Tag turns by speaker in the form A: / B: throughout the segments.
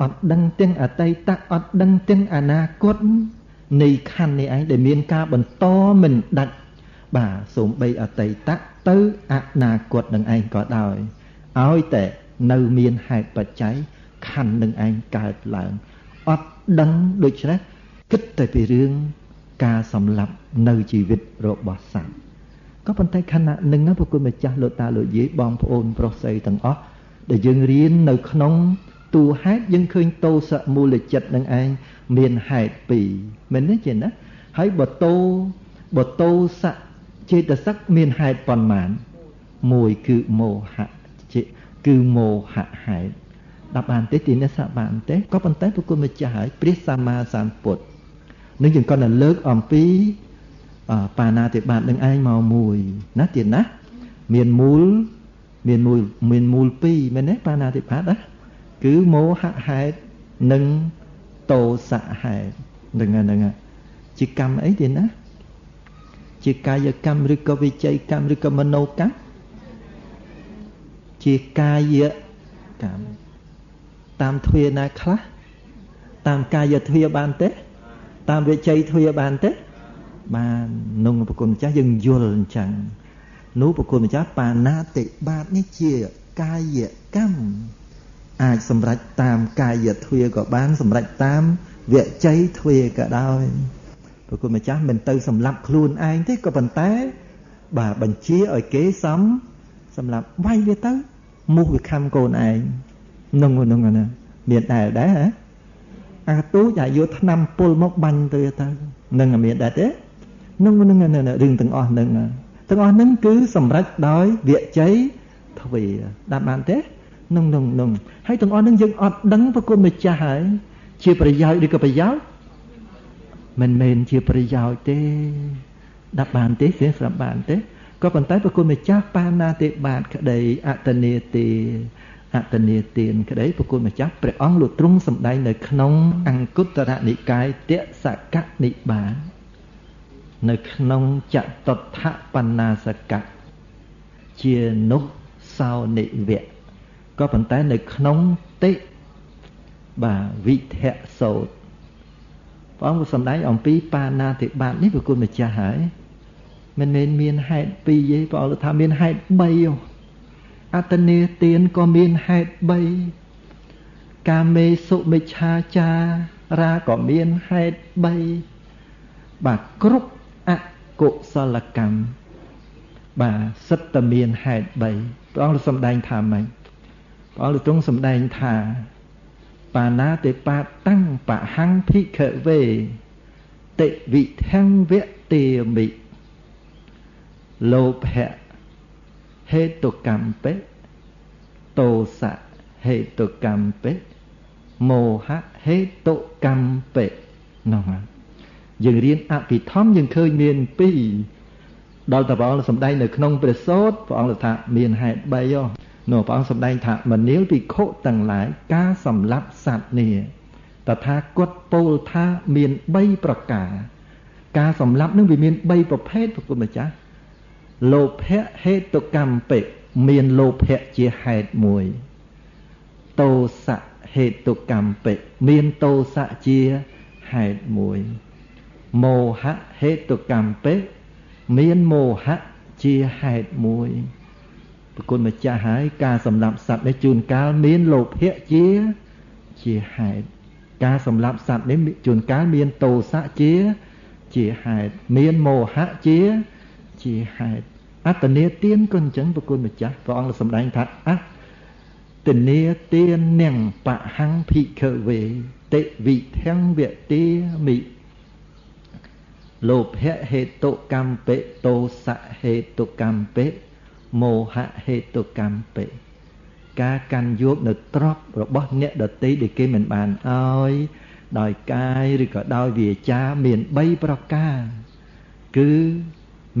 A: អត់ដឹងទាំងអតីតអត់ដឹងទាំងអនាគតនៃខណ្ឌនេះឯងដែលមានការបន្តមិនដាច់បាទសូម្បីអតីតទៅអនាគតនឹងឯងក៏ដោយឲ្យតែនៅមានហេតុបច្ច័យខណ្ឌនឹងឯងកើតឡើងអត់ដឹងដូច្នេះគិតតែពីរឿងការសម្លាប់នៅជីវិតរបស់សត្វក៏ប៉ុន្តែខណៈនឹងប្រគុណម្ចាស់លោកតាលោកយាយបងប្អូនប្រុសស្រីទាំងអស់ដែលយើងរៀននៅក្នុង ទូហេតុយើងឃើញតោសមូលចិត្តនឹងឯងមានហេតុពីរមែនទេចេះណាហើយបតោបតោសៈចេតសិកមានហេតុប៉ុន្មានមួយគឺមោហៈជាគឺមោហៈហេតុដល់បានទេទីនេះសាបានទេក៏ប៉ុន្តែប្រគុណម្ចាស់ហើយព្រះសម្មាសម្ពុទ្ធនឹងយើងគាត់តែលើកអំពីបាណាតិបាតនឹងឯងមកមួយណាទៀតណាមានមូលមានមូលមានមូល2មែនទេបាណាតិបាតណា គឺមោហៈហេតុនិងតោសៈហេតុនឹងហ្នឹងជាកម្មអីទៀតណាជាកាយកម្មឬក៏វិច័យកម្មឬក៏មโนកម្មជាកាយកម្មតាមទ្វាណាខ្លះតាមកាយទ្វាបានទេ តាមវិច័យទ្វាបានទេ បានក្នុងប្រគុណម្ចាស់យើងយល់អញ្ចឹងនោះប្រគុណម្ចាស់បាណាតិបាតនេះជាកាយកម្ម អាចសម្រេចតាមកាយទ្វាក៏បានសម្រេចតាមវិច័យទ្វាក៏ដោយប្រគុណម្ចាស់មិនទៅសម្លាប់ខ្លួនឯងទេក៏ប៉ុន្តែ បាទបញ្ជាឲ្យគេសំសម្លាប់វាយវាទៅមុខវាខំកូនឯងនឹងនឹងណាមានដែរដែរហ៎អាទូចអាយុឆ្នាំពុលមកបាញ់ទៅទៅនឹងមានដែរទេនឹងនឹងរឿងទាំងអស់នឹងទាំងអស់នឹងគឺសម្រេចដោយវិជ័យទ្វេដាក់បានទេ នឹងនឹងនឹងហើយទាំងអស់នឹងយើងអត់ដឹងប្រគុណម្ចាស់ហើយជាប្រយោជន៍ឬក៏ប្រយោជន៍មិនមែនជាប្រយោជន៍ទេដាក់បានទេស្រាប់បានទេក៏ប៉ុន្តែប្រគុណម្ចាស់បាណាទេបាតក្តីអតនេទេអតនេទានក្តីប្រគុណម្ចាស់ព្រះអង្គលោកទ្រង់សម្ដែងនៅក្នុងអង្គុត្តរនិកាយតសកនិបាតនៅក្នុងចតុដ្ឋបណ្ណាសកៈជានុសោនិវៈ ក៏ប៉ុន្តែនៅក្នុងតិបាទវិធៈសោតព្រះអង្គសំដែងអំពីបាណាតិបាតនេះប្រគុណម្ចាស់ហើយមិនមែនមានហេតុ2ទេព្រះអង្គថាមានហេតុ3អតនេទានក៏មានហេតុ3កាមេសុមិឆាចារាក៏មានហេតុ3បាទគ្រប់អកុសលកម្មបាទសិតតែមានហេតុ3ព្រះអង្គសំដែងថាម៉េច ព្រះអង្គទ្រង់សំដែងថាបាណាតិបាតាំងបហੰភិក្ខវេតិវិធੰវតិមិលោភៈហេតុកម្មពេតោសៈហេតុកម្មពេមោហៈហេតុកម្មពេនោះយើងរៀនអភិធម្មយើងឃើញមាន2ដល់តព្រះអង្គសម្ដែងនៅក្នុងព្រះសូត្រព្រះអង្គថាមានហេតុ3យោ នោះព្រះអង្គសម្ដែងថាមនាលភិក្ខុទាំងឡាយការសម្លាប់សត្វនេះតថាគតពោលថាមាន3ប្រការ ការសម្លាប់នឹងវាមាន3ប្រភេទប្រគុណម្ចាស់លោភៈហេតុកម្មពេមានលោភៈជាហេតុមួយតោសៈហេតុកម្មពេមានតោសៈជាហេតុមួយមោហៈហេតុកម្មពេមានមោហៈជាហេតុមួយ ប្រគុណម្ចាស់ហើយការសម្លាប់សត្វនេះជួនកាលមានលោភៈជាជាហេតុការសម្លាប់សត្វនេះជួនកាលមានតោសៈជាជាហេតុមានមោហៈជាជាហេតុអត្តនេទានក៏អញ្ចឹងប្រគុណម្ចាស់ព្រះអង្គសម្ដែងថាអត្តនេទាននាងបហੰភិក្ខវេតិវិធੰវតិមិលោភៈហេតុកម្មពេតោសៈហេតុកម្មពេ មោហៈហេតុកម្មពេការកាន់យកនៅទ្រព្យរបស់អ្នកដតីដែលគេមិនបានឲ្យដោយកាយឬក៏ដោយវាចាមាន3ប្រការគឺ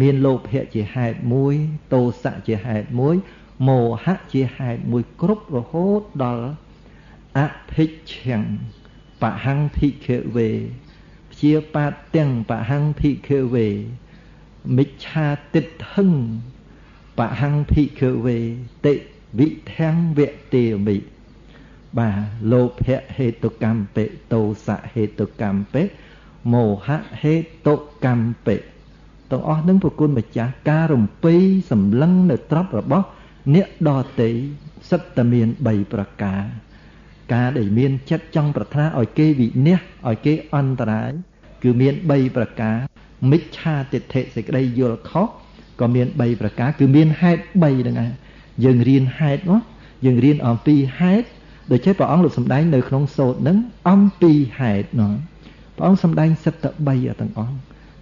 A: មានលោភៈជាហេតុមួយតោសៈជាហេតុមួយមោហៈជាហេតុមួយគ្រប់រហូតដល់អភិច្ឆੰបហੰភិក្ខវេព្យាបាទទាំងបហੰភិក្ខវេមិច្ឆាទិដ្ឋឹង បហੰភិក្ខវេតិវិធាំងវតិមិបាទលោភៈហេតុកម្មពេតោសៈហេតុកម្មពេមោហៈហេតុកម្មពេទាំងអស់នឹងប្រគុណម្ចាស់ការរំពេសម្លឹងនៅទ្រព្យរបស់អ្នកដតីសិតតែមាន3ប្រការ ការដែលមានចិត្តចង់ប្រាថ្នាឲ្យគេវិនិច្ឆ័យឲ្យគេអន្តរាយគឺមាន3ប្រការមិច្ឆាទិដ្ឋិសេចក្តីយល់ខុស ក៏មាន3ប្រការគឺមានហេតុ3ហ្នឹងឯងយើងរៀនហេតុមកយើងរៀនអំពីហេតុដូច្នេះព្រះអង្គលោកសម្ដែងនៅក្នុងសូត្រហ្នឹងអំពីហេតុនោះព្រះអង្គសម្ដែងសិតតែ3ទាំងអស់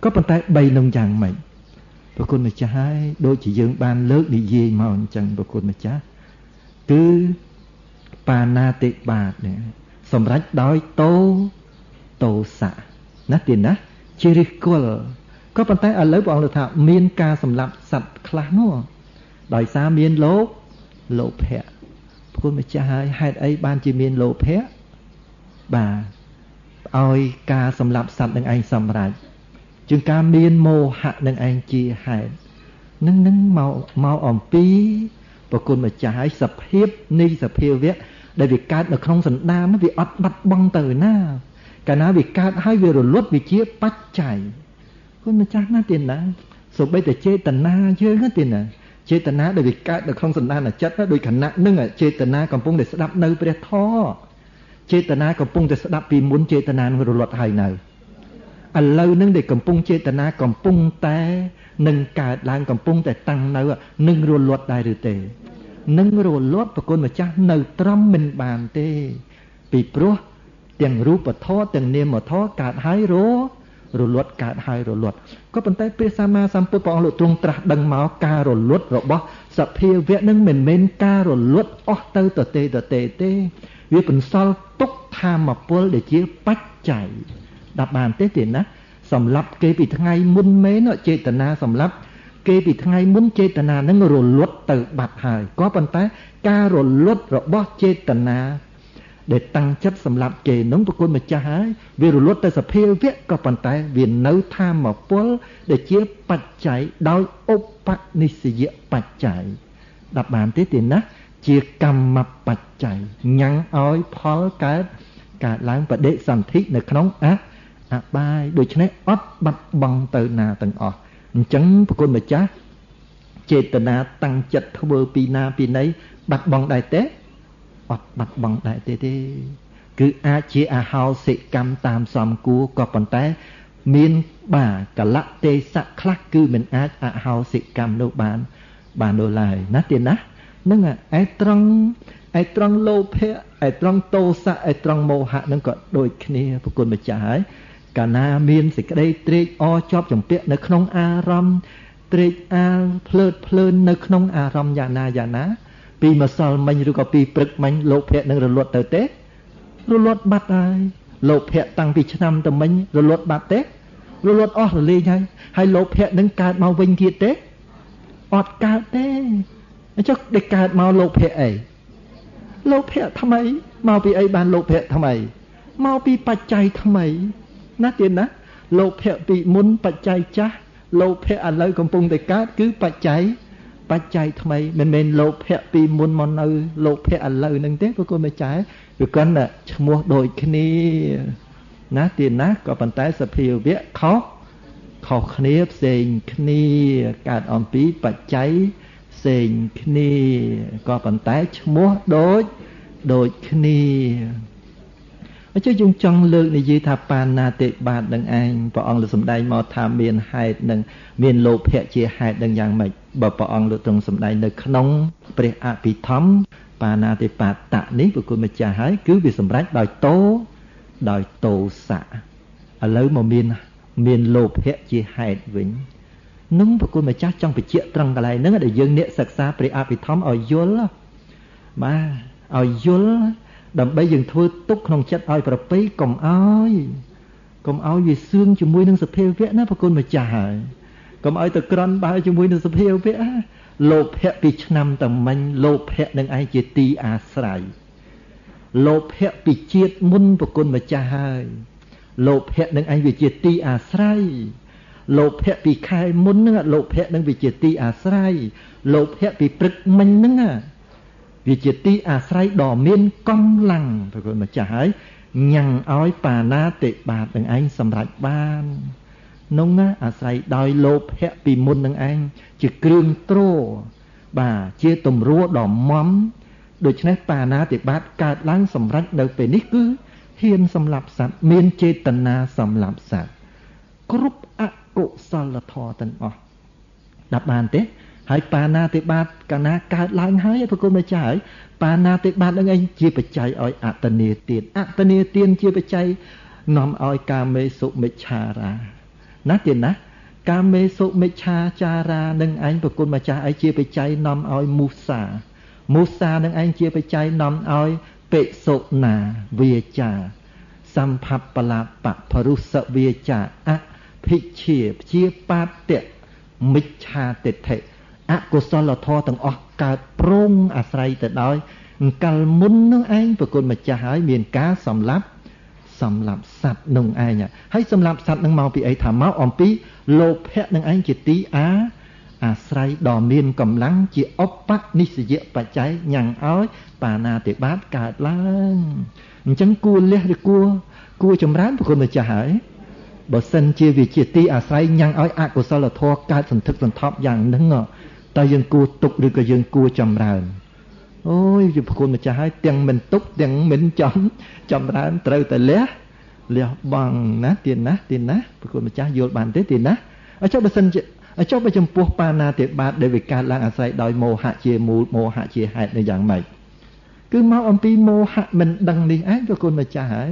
A: ក៏ប៉ុន្តែ3នឹងយ៉ាងម៉េចប្រគុណម្ចាស់ហើយដូចជាយើងបានលើកនិយាយមកអញ្ចឹងប្រគុណម្ចាស់គឺបាណាតិបាតនេះសម្រេចដោយតោតោសៈណាទៀតណាជារិះគល់ ក៏ប៉ុន្តែឥឡូវព្រះអង្គលើកថាមានការសម្លាប់សត្វខ្លះនោះដោយសារមានលោកលោភៈព្រោះម្ចាស់ហើយហេតុអីបានជាមានលោភៈបាទឲ្យការសម្លាប់សត្វនឹងឯងសម្រេចជាងការមានមោហៈនឹងឯងជាហេតុនឹងនឹងមកមកអំពីប្រគុណម្ចាស់ហើយសភាពនៃសភាវៈដែលវាកើតនៅក្នុងសន្តានវាអត់បាត់បង់ទៅណាកាលណាវាកើតហើយវារលត់វាជាបច្ច័យ គុណម្ចាស់ណាទៀតណាសូម្បីតែចេតនាយើងទៀតណាចេតនាដែលវាកើតនៅក្នុងសន្តានចិត្តដូចខណៈនឹងចេតនាកំពុងតែស្ដាប់នៅព្រះធម៌ចេតនាកំពុងតែស្ដាប់ពីមុនចេតនានឹងរលត់ហើយនៅឥឡូវនឹងដែលកំពុងចេតនាកំពុងតែនឹងកើតឡើងកំពុងតែតាំងនៅនឹងរលត់ដែរឬទេនឹងរលត់ប្រគុណម្ចាស់នៅត្រឹមមិនបានទេ ពីព្រោះទាំងរូបធម៌ទាំងនាមធម៌កើតហើយរ រលត់កើតហើយរលត់ក៏ប៉ុន្តែព្រះសម្មាសម្ពុទ្ធព្រះអង្គលោកទ្រង់ត្រាស់ដឹងមកការរលត់របស់សភាវៈនឹងមិនមែនការរលត់អស់ទៅតទេតទេទេវាបន្សល់ទុកធម្មពលដែលជាបច្ច័យដាក់បានទេទេណាសម្រាប់គេពីថ្ងៃមុនមែនចេតនាសម្រាប់គេពីថ្ងៃមុនចេតនានឹងរលត់ទៅបាត់ហើយក៏ប៉ុន្តែការរលត់របស់ចេតនា ដែលតាំងចិត្តសម្រាប់គេនឹងប្រគុណម្ចាស់ហើយវារលត់ទៅសភាវៈក៏ប៉ុន្តែវានៅធម្មពលដែលជាបច្ច័យដោយឧបនិស្សយបច្ច័យដាក់បានទេទេណាជាកម្មបច្ច័យញ៉ាំងឲ្យផលកើតកើតឡើងបដិសន្ធិនៅក្នុងអអបាយដូច្នេះអត់បាត់បង់ទៅណាទាំងអស់អញ្ចឹងប្រគុណម្ចាស់ចេតនាតាំងចិត្តធ្វើពីណាពីណីបាត់បង់ដែរទេ អត់បាត់បង់ដែរទេទេ គឺអាចជាអហោសិកម្មតាមសំគួរក៏ប៉ុន្តែមានបាទកលៈទេសៈខ្លះគឺមិនអាចអហោសិកម្មនោះបាន បាននោះឡើយណាទៀតណានឹងឯត្រង់ឯត្រង់លោភៈឯត្រង់តោសៈឯត្រង់មោហៈនឹងក៏ដូចគ្នាប្រគុណម្ចាស់ហើយកាលណាមានសេចក្តីត្រេកអរជាប់ចម្ពាក់នៅក្នុងអារម្មណ៍ត្រេកអាលភ្លើតភ្លើននៅក្នុងអារម្មណ៍យ៉ាងណាយ៉ាងណា ពីម្សិលមិញឬក៏ពីព្រឹកមិញលោកភៈនឹងរលត់ទៅទេរលត់បាត់ហើយលោកភៈតាំងពីឆ្នាំទៅមិញរលត់បាត់ទេរលត់អស់រលែងហើយហើយលោកភៈនឹងកើតមកវិញទៀតទេអត់កើតទេអញ្ចឹងដែលកើតមកលោកភៈអីលោកភៈថ្មីមកពីអីបានលោកភៈថ្មីមកពីបច្ច័យថ្មីណាទៀតណាលោភៈពីមុនបច្ច័យចាស់លោភៈឥឡូវកំពុងតែកើតគឺបច្ច័យ បច្ច័យថ្មីមិនមែនលោភៈពីមុនមកនៅលោភៈឥឡូវហ្នឹងទេព្រោះគុណម្ចាស់វាគាត់តែឈ្មោះដូចគ្នាណាទៀតណាក៏ប៉ុន្តែសភាវៈខុសខុសគ្នាផ្សេងគ្នាកើតអំពីបច្ច័យផ្សេងគ្នាក៏ប៉ុន្តែឈ្មោះដូចដូចគ្នាអញ្ចឹងយើងចង់លើកនិយាយថាបាណាតិបាតនឹងឯងព្រះអង្គលើកសម្ដែងមកថាមានហេតុនឹងមានលោភៈជាហេតុនឹងយ៉ាងម៉េច បើព្រះអង្គលើកទ្រង់សម្ដែងនៅក្នុងព្រះអភិធម្មបាណាតិបាតៈនេះប្រគុណម្ចាស់ហើយគឺវាសម្រេចដោយតោដោយតោសៈឥឡូវមកមានមានលោភៈជាហេតុវិញនឹងប្រគុណម្ចាស់ចង់បញ្ជាក់ត្រង់កន្លែងហ្នឹងដែលយើងអ្នកសិក្សាព្រះអភិធម្មឲ្យយល់បាទឲ្យយល់ដើម្បីយើងធ្វើទុកក្នុងចិត្តឲ្យប្រពៃកុំឲ្យកុំឲ្យវាសឿងជាមួយនឹងសភាវៈណាប្រគុណម្ចាស់ហើយ កុំឲ្យទៅក្រន់បើជាមួយនឹងសភាវៈលោភៈពីឆ្នាំតមិញលោភៈនឹងឯងជាទីអាស្រ័យលោភៈពីជាតិមុនប្រគុណម្ចាស់ហើយលោភៈនឹងឯងវាជាទីអាស្រ័យលោភៈពីខែមុនហ្នឹងលោភៈនឹងវាជាទីអាស្រ័យលោភៈពីព្រឹកមិញហ្នឹងវាជាទីអាស្រ័យដ៏មានកម្លាំងប្រគុណម្ចាស់ហើយញ៉ាំងឲ្យបាណាតិបាតនឹងឯងសម្រេចបាន នោះណាអាស្រ័យដោយលោភៈពីមុននឹងឯងជាគ្រឿងទ្របាទជាទម្រួដ៏មមដូច្នេះបាណាតិបាតកើតឡើងសម្រេចនៅពេលនេះគឺហ៊ានសម្លាប់សត្វមានចេតនាសម្លាប់សត្វគ្រប់អកុសលធម៌ទាំងអស់ដាក់បានទេហើយបាណាតិបាតកាលណាកើតឡើងហើយប្រគុណម្ចាស់ហើយបាណាតិបាតនឹងឯងជាបច្ច័យឲ្យអតនីទានអតនីទានជាបច្ច័យនាំឲ្យកាមេសុមិច្ឆារា ណាទៀតណាកាមេសុមិច្ឆាចារានឹងឯងប្រគុណម្ចាស់ឯងជាបច្ច័យនាំឲ្យមុសាមុសានឹងឯងជាបច្ច័យនាំឲ្យបិសុណាវាចាសម្ភបលាបភរុសវាចាអភិជាជាបាតៈមិច្ឆាទិដ្ឋិអកុសលធម៌ទាំងអស់កើតប្រងអាស្រ័យទៅដោយកាលមុននឹងឯងប្រគុណម្ចាស់ហើយមានការសម្លាប់ សម្លាប់សត្វនឹងឯងហើយសម្លាប់សត្វនឹងមកពីអីថាមកអំពីលោភៈនឹងឯងជាទីអាអាស្រ័យដ៏មានកម្លាំងជាឧបនិស្សយបច្ច័យញ៉ាំងឲ្យបាណាតិបាតកើតឡើងអញ្ចឹងគួរលះឬគួរគួរចម្រើនប្រគុណម្ចាស់ហើយបើសិនជាវាជាទីអាស្រ័យញ៉ាំងឲ្យអកុសលធម៌កើតសន្ធឹកសន្ថប់យ៉ាងហ្នឹងតើយើងគួរទុកឬក៏យើងគួរចម្រើន អូយជាប្រគុណម្ចាស់ហើយទាំងមិនទុកទាំងមិនចំចម្រើនត្រូវតែលះលះបង់ណាទៀតណាទៀតណាប្រគុណម្ចាស់យល់បានទេទៀតណាអញ្ចឹងបើសិនជាចុះបើចំពោះបាណាតិបាតដែលវាកើតឡើងអាស្រ័យដោយមោហៈជាមូលមោហៈជាហេតុនៅយ៉ាងម៉េចគឺមកអំពីមោហៈមិនដឹងនេះឯងប្រគុណម្ចាស់ហើយ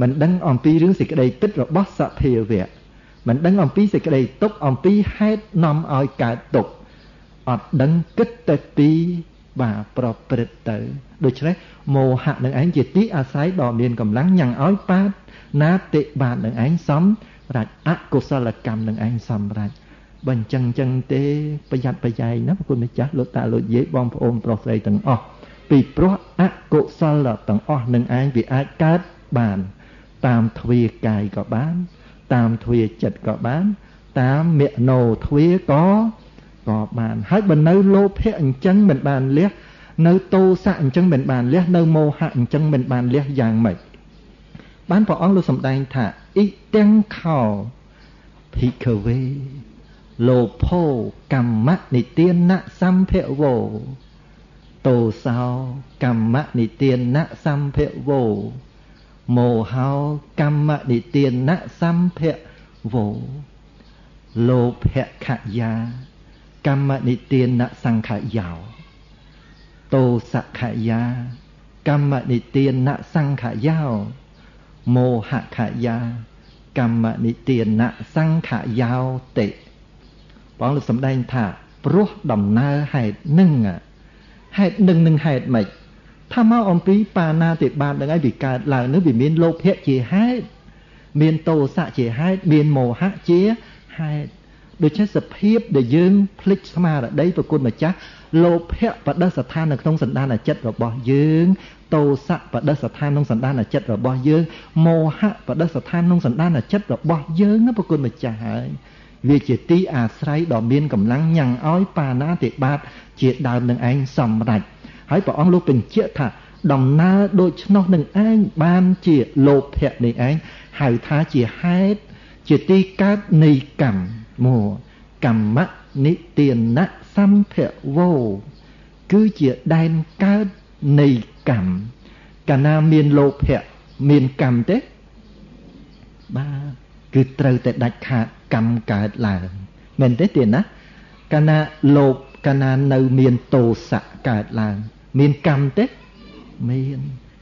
A: មិនដឹងអំពីរឿងសេចក្តីពិតរបស់សភាវៈមិនដឹងអំពីសេចក្តីទុកអំពីហេតុនាំឲ្យកើតទុកអត់ដឹងគិតតែពី បាទប្រព្រឹត្តទៅដូច្នេះមោហៈនឹងឯងជាទីអាស្រ័យដ៏មានកម្លាំងញ៉ាំងឲ្យបាតណាតិបាតនឹងឯងសំរាច់អកុសលកម្មនឹងឯងសំរាច់បើអញ្ចឹងអញ្ចឹងទេប្រយ័ត្នប្រយែងណាប្រគុណម្ចាស់លោកតាលោកយាយបងប្អូនប្រុសស្រីទាំងអស់ពីព្រោះអកុសលទាំងអស់នឹងឯងវាអាចកើតបាន តាមទ្វាកាយក៏បាន តាមទ្វាចិត្តក៏បាន តាមមโนទ្វាក៏ ក៏បាន ហើយបើនៅលោភៈអញ្ចឹងមិនបានលះនៅតោសៈអញ្ចឹងមិនបានលះនៅមោហៈអញ្ចឹងមិនបានលះយ៉ាងម៉េចបានព្រះអង្គលោកសម្ដែងថាអ៊ីទាំងខោភិក្ខវេលោភោកម្មនិទានសម្ភវោតោសោកម្មនិទានសម្ភវោមោហោកម្មនិទានសម្ភវោលោភខយា កម្មនិទានសង្ខយោតោសខយាកម្មនិទានសង្ខយោមោហខយាកម្មនិទានសង្ខយោតិព្រះលោកសម្ដែងថាព្រោះដំណើរហេតុនឹងហេតុនឹងនឹងហេតុម៉េចថាមកអំពីបាណាតិបាតនឹងឯងវាកើតឡើងនឹងវាមានលោភៈជាហេតុមានតោសៈជាហេតុមានមោហៈជាហេតុ ដូច្នេះសភាពដែលយើងភ្លេចស្មារតីប្រគុណម្ចាស់លោភៈបដិស្ថាននៅក្នុងសន្តានចិត្តរបស់យើងតោសៈបដិស្ថានក្នុងសន្តានចិត្តរបស់យើងមោហៈបដិស្ថានក្នុងសន្តានចិត្តរបស់យើងប្រគុណម្ចាស់ហើយវាជាទីអាស្រ័យដ៏មានកម្លាំងញ៉ាំងឲ្យបាណាតិបាត ជាដើមនឹងឯងសម្រេចហើយព្រះអង្គលោកបញ្ជាក់ថាដំណើរដូច្នោះនឹងឯងបានជាលោភៈនេះឯងហៅថាជាហេតុជាទីកើតនៃកម្ម មួកម្មនិទានៈសម្ភវោគឺជាដែនកើតនៃកម្មកាលណាមានលោភៈមានកម្មទេបាទគឺត្រូវតែដាច់ខាតកម្មកើតឡើងមែនទេទៀតណាកាលណាលោភកាលណានៅមានទោសៈកើតឡើង មានកម្មទេមាន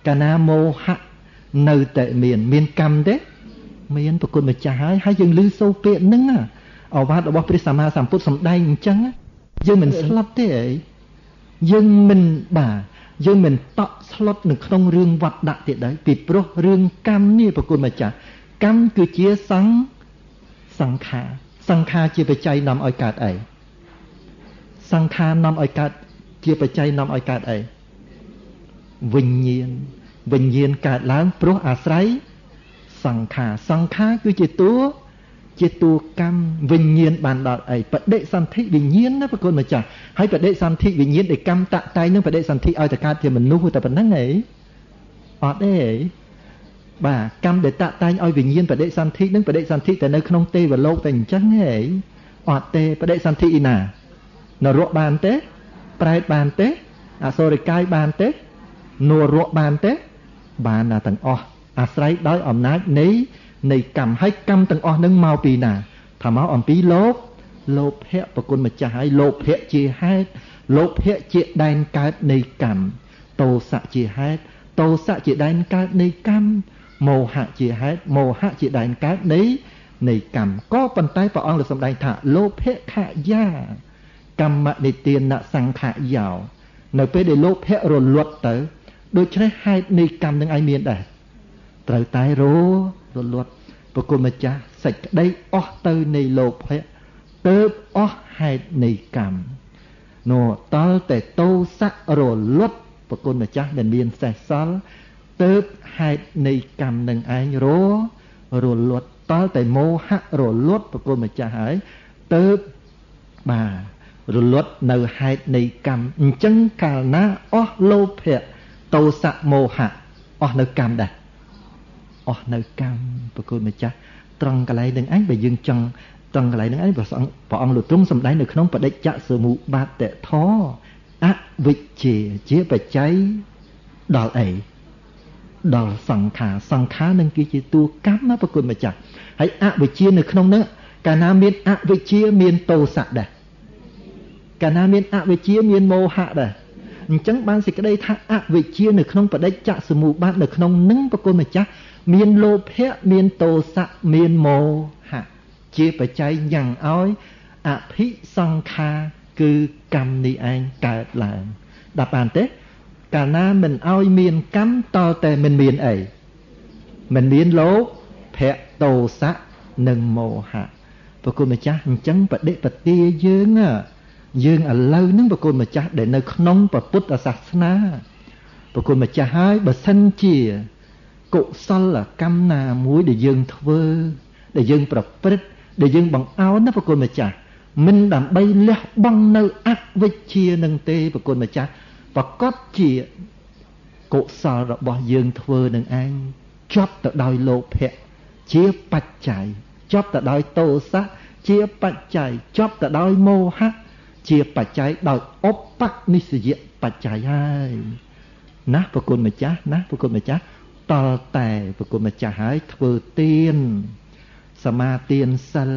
A: កាលណាមោហៈនៅតែមាន មានកម្មទេ មានប្រគុណម្ចាស់ហើយហើយយើងឮសូរពាក្យហ្នឹង អវាទរបស់ព្រះសម្មាសម្ពុទ្ធសំដែងអញ្ចឹងយើងមិនស្លាប់ទេអីយើងមិនបាទយើងមិនតក់ស្លុតនៅក្នុងរឿងវត្តដាក់ទៀតដែរពីព្រោះរឿងកម្មនេះប្រគុណម្ចាស់កម្មគឺជាសង្សង្ខារសង្ខារជាបច្ច័យនាំឲ្យកើតអីសង្ខារនាំឲ្យកើតជាបច្ច័យនាំឲ្យកើតអីវិញ្ញាណវិញ្ញាណកើតឡើងព្រោះអាស្រ័យសង្ខារសង្ខារគឺជាតួ ជាតួកម្មវិញ្ញាណបានដល់អីបដិសន្ធិវិញ្ញាណណាប្រគុណម្ចាស់ហើយបដិសន្ធិវិញ្ញាណដែលកម្មតតែងនឹងបដិសន្ធិឲ្យតែកើតជាមនុស្សតែប៉ុណ្្នឹងឯងអត់ទេបាទកម្មដែលតតែងឲ្យវិញ្ញាណបដិសន្ធិនឹងបដិសន្ធិតែនៅក្នុងទេវលោកតែអញ្ចឹងឯងអត់ទេបដិសន្ធិឯណានរកបានទេប្រែតបានទេអសុរិកាយបានទេនរកបានទេបានណាទាំងអស់អាស្រ័យដោយអំណាចនៃ នៃកម្មហើយកម្មទាំងអស់នឹងមកពីណាថាមកអំពីលោកលោភៈប្រគុណម្ចាស់ហើយលោភៈជាហេតុលោភៈជាដែនកើតនៃកម្មតោសៈជាហេតុតោសៈជាដែនកើតនៃកម្មមោហៈជាហេតុមោហៈជាដែនកើតនៃនៃកម្មក៏ប៉ុន្តែព្រះអង្គលើសម្ដែងថាលោភៈខយាកម្មនិទានសង្ខយោនៅពេលដែលលោភៈរលត់ទៅដូច្នេះហេតុនៃកម្មនឹងឯងមានដែរ ត្រូវតែររលត់ប្រគុណម្ចាស់សេចក្តីអស់ទៅនៃលោភៈទៅអស់ហេតុនៃកម្មនោះតលតែតោសៈរលត់ប្រគុណម្ចាស់ដែលមានសេះសល់ទៅហេតុនៃកម្មនឹងឯងររលត់តលតែមោហៈរលត់ប្រគុណម្ចាស់ហើយទៅបាទរលត់នៅហេតុនៃកម្មអញ្ចឹងកាលណាអស់លោភៈតោសៈមោហៈអស់នៅកម្មដែរ អស់នៅកម្មប្រគុណម្ចាស់ត្រង់កន្លែងនឹងឯងបើយើងចង់ត្រង់កន្លែងនឹងឯងព្រះអង្គព្រះអង្គលោកទ្រង់សម្ដែងនៅក្នុងបដិច្ចសមុបាទធអវិជ្ជាជាបច្ច័យដល់អីដល់សង្ខារសង្ខារនឹងគឺជាតួកម្មណាប្រគុណម្ចាស់ហើយអវិជ្ជានៅក្នុងនោះកាលណាមានអវិជ្ជាមានតោសៈដែរកាលណាមានអវិជ្ជាមានមោហៈដែរអញ្ចឹងបានសេចក្តីថាអវិជ្ជានៅក្នុងបដិច្ចសមុបាទនៅក្នុងនឹងប្រគុណម្ចាស់ មានលោភៈមានតោសៈមានមោហៈជាបច្ច័យញ៉ាំងឲ្យអភិសង្ខារគឺកម្មនេះឯងកើតឡើងដល់បានទេកាលណាមិនឲ្យមានកម្មតតែមិនមានអីមិនមានលោភៈតោសៈនិងមោហៈប្រគុណម្ចាស់អញ្ចឹងបដិបទាយើងយើងឥឡូវហ្នឹងប្រគុណម្ចាស់ដែលនៅក្នុងពុទ្ធសាសនាប្រគុណម្ចាស់ហើយបើសិនជា កុសលកម្មណាមួយដែលយើងធ្វើ ដែលយើងប្រព្រឹត្តដែលយើងបង្អោនណាប្រគុណម្ចាស់មិនដើម្បីលះបង់នៅអវិជ្ជានឹងទេប្រគុណម្ចាស់ប្រកបជាកុសលរបស់យើងធ្វើនឹងឯងជាប់ទៅដោយលោភៈជាបច្ច័យជាប់ទៅដោយតោសៈជាបច្ច័យជាប់ទៅដោយមោហៈជាបច្ច័យដោយឧបនិស្សយបច្ច័យហើយណាប្រគុណម្ចាស់ណាប្រគុណម្ចាស់ តលតែប្រគុណម្ចាស់ហើយធ្វើទានសមាទានសិល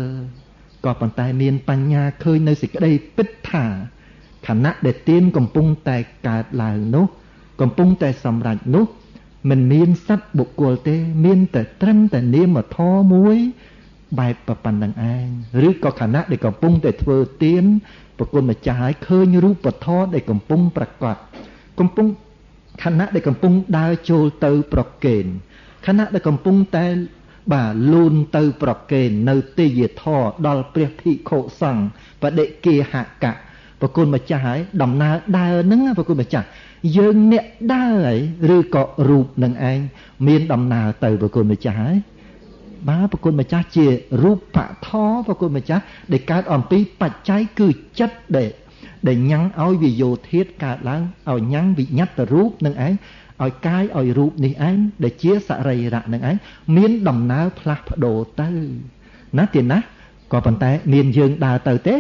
A: ក៏ប៉ុន្តែមានបញ្ញាឃើញនៅសេចក្តីពិតថាខណៈដែលទានកំពុងតែកើតឡើងនោះ កំពុងតែសម្រេចនោះមិនមានសត្វបុគ្គលទេ មានតែត្រឹមតែនាមធម៌មួយបែបប៉ុណ្្នឹងឯងឬក៏ខណៈដែលកំពុងតែធ្វើទានប្រគុណម្ចាស់ហើយឃើញរូបធម៌ដែលកំពុងប្រកបកំពុង ខណៈដែលកំពុងដើរចូលទៅប្រកេនខណៈដែលកំពុងតែបាទលូនទៅប្រកេននៅទេយធរដល់ព្រះភិក្ខុសង្ឃបដិគាហកៈប្រគុណម្ចាស់ហើយដំណើរដើរហ្នឹងប្រគុណម្ចាស់យើងអ្នកដើរហើយឬក៏រូបនឹងឯងមានដំណើរទៅប្រគុណម្ចាស់ហើយបាទប្រគុណម្ចាស់ជារូបបធរប្រគុណម្ចាស់ដែលកើតអំពីបច្ច័យគឺចិត្តដែល ដែលញ៉ាំងឲ្យវិយោធាតកើតឡើងឲ្យញ៉ាំងវិញ្ញត្តរូបនឹងឯងឲ្យកាយឲ្យរូបនេះឯងដែលជាសរីរៈនឹងឯងមានដំណើរផ្លាស់ប្ដូរទៅណាទៀតណាក៏ប៉ុន្តែមានយើងដើរទៅទេ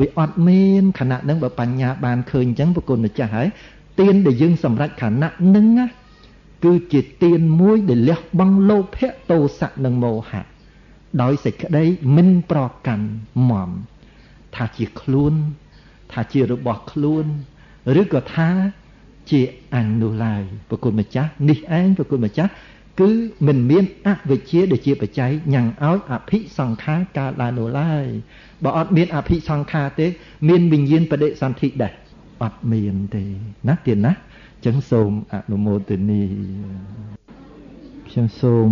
A: វាអត់មានខណៈហ្នឹងបើបញ្ញាបានឃើញអញ្ចឹងប្រគុណម្ចាស់ហើយទៀនដែលយើងសម្រេចខណៈហ្នឹងណាគឺជាទៀនមួយដែលលះបង់លោភៈទោសៈនិងមោហៈដោយសេចក្តីមិនប្រកាន់មមថាជាខ្លួន ថាជារបស់ខ្លួនឬក៏ថាជាអញនោះឡើយប្រគុណម្ចាស់នេះឯងប្រគុណម្ចាស់គឺមិនមានអវិជ្ជាដែលជាបច្ច័យញ៉ាំងឲ្យអភិសង្ខារកើតឡើងនោះឡើយបើអត់មានអភិសង្ខារទេ មានវិញ្ញាណបដិសន្ធិដែរអត់មានទេណាទៀតណាចឹងសូមអនុមោទនីខ្ញុំសូម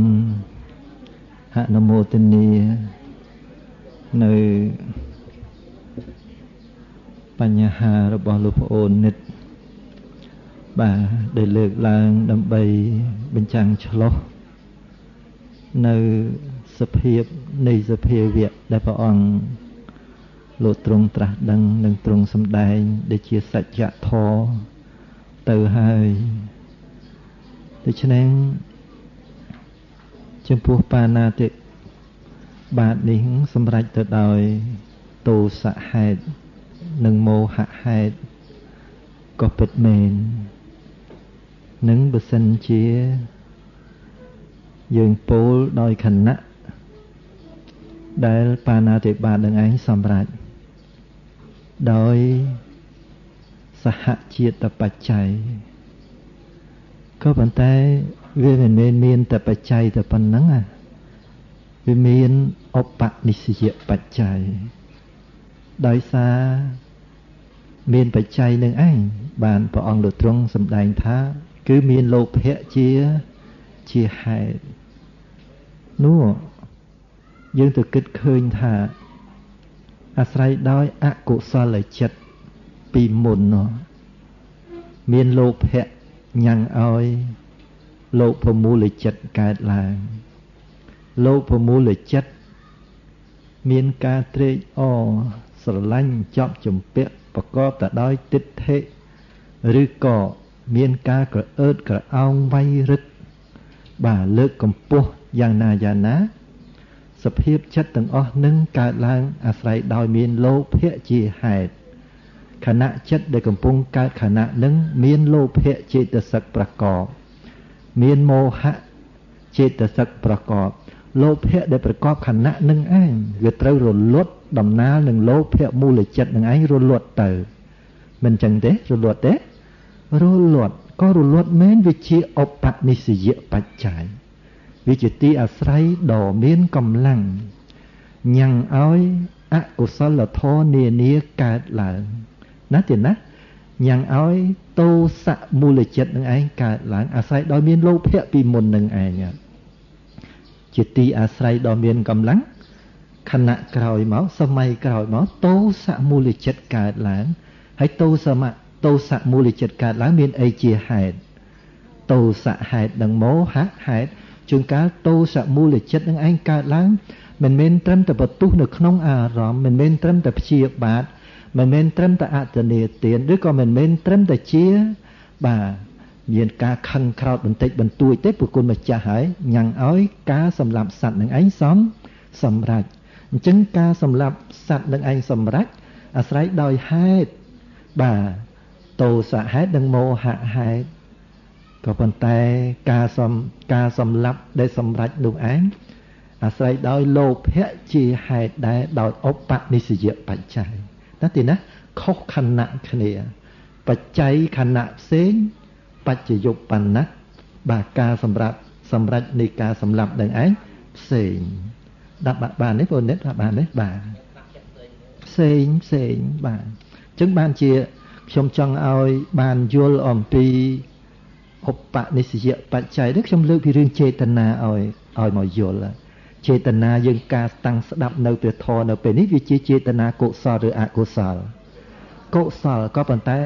A: អនុមោទនីនៅ បញ្ហារបស់លោកប្អូននិតបាទដែលលើកឡើងដើម្បីបញ្ចាំងឆ្លោះនៅសភាពនៃសភាវៈដែលព្រះអង្គលោកទ្រង់ត្រាស់ដឹងនិងទ្រង់សម្ដែងដែលជាសច្ចធម៌ទៅហើយដូច្នេះចំពោះបាណាតិបាតនេះសម្រេចទៅដោយទោសហេតុ និងមោហហេតុក៏ពិតមែននឹងបើសិនជា យើងពោលដោយខណៈដែលបាណាតិបាតនឹងឯងសម្រេចដោយសហជាតិបច្ច័យក៏ប៉ុន្តែវាមិនមែនមានតែបច្ច័យតែប៉ុណ្ណឹងណាវាមានឧបនិស្សយបច្ច័យដោយសារ មានបច្ច័យនឹងឯងបានព្រះអង្គលោកទ្រង់សម្ដែងថា គឺមានលោភៈជាជាហេតុនោះយើងទៅគិតឃើញថា អាស្រ័យដោយអកុសលចិត្តពីមុននោះមានលោភៈញ៉ាំងឲ្យលោកប្រមូលចិត្តកើតឡើងលោកប្រមូលចិត្តមានការត្រេកអរស្រឡាញ់ចប់ជំពាក់ ប្រកបទៅដោយទិដ្ឋិឬក៏មានការក្រអឺតក្រអោងវាយរឹកបាទលើកកម្ពស់យ៉ាងណាយ៉ាងណា សភាពចិត្តទាំងអស់នឹងកើតឡើងអាស្រ័យដោយមានលោភៈជាហេតុខណៈចិត្តដែលកំពុងកើតខណៈនឹងមានលោភៈចេតសិកប្រកបមានមោហៈចេតសិកប្រកបលោភៈដែលប្រកបខណៈនឹងឯងវាត្រូវរលត់ ដំណើរនឹងលោភៈមូលចិត្តនឹងឯងរលត់ទៅ មិនចឹងទេរលត់ទេរលត់ក៏រលត់មែនវាជាឧបនិស្សយបច្ច័យវាជាទីអាស្រ័យដ៏មានកម្លាំងញ៉ាំងឲ្យអកុសលធម៌នានាកើតឡើងណាទៀតណាញ៉ាំងឲ្យតោសៈមូលចិត្តនឹងឯងកើតឡើងអាស្រ័យដោយមានលោភៈពីមុននឹងឯងជាទីអាស្រ័យដ៏មានកម្លាំង ខណៈក្រោយមកសម័យក្រោយមកតោសៈមូលចិត្តកើតឡើងហើយតោសមៈតោសៈមូលចិត្តកើតឡើងមានអីជាហេតុតោសៈហេតុនិងមោហៈហេតុជួនកាលតោសមូលចិត្តនឹងឯងកើតឡើងមិនមែនត្រឹមតែបន្ទុះនៅក្នុងអារម្មណ៍មិនមែនត្រឹមតែព្យាបាទមិនមែនត្រឹមតែអតនេទានឬក៏មិនមែនត្រឹមតែជាបាទមានការខឹងក្រោតបន្តិចបន្តួចទេពុគុណម្ចាស់ហើយញ៉ាំងឲ្យការសម្លាប់សត្វនឹងឯងសំសម្រេច អញ្ចឹងការសម្លាប់សត្វនឹងឯងសម្រេចអាស្រ័យដោយហេតុបាទតោសហេតុនិងមោហហេតុក៏ប៉ុន្តែការសំការសម្លាប់ដែលសម្រេចនោះឯងអាស្រ័យដោយលោភៈជាហេតុដែរដោយឧបនិស្សយបច្ច័យណាទីណាខុសខណៈគ្នា បច្ច័យខណៈផ្សេងបច្ចយុបណ្ណៈបាទការសម្រាប់សម្រាប់នៃការសម្លាប់នឹងឯងផ្សេង ដាក់បានទេបងនិតបានទេបាទផ្សេងផ្សេងបាទអញ្ចឹងបានជាខ្ញុំចង់ឲ្យបានយល់អំពីឧបនិស្សយបច្ច័យនេះខ្ញុំលើកពីរឿងចេតនាឲ្យឲ្យមកយល់ចេតនាយើងការតាំងស្ដាប់នៅព្រះធម៌នៅពេលនេះវាជាចេតនាកុសលឬអកុសលកុសលក៏ប៉ុន្តែ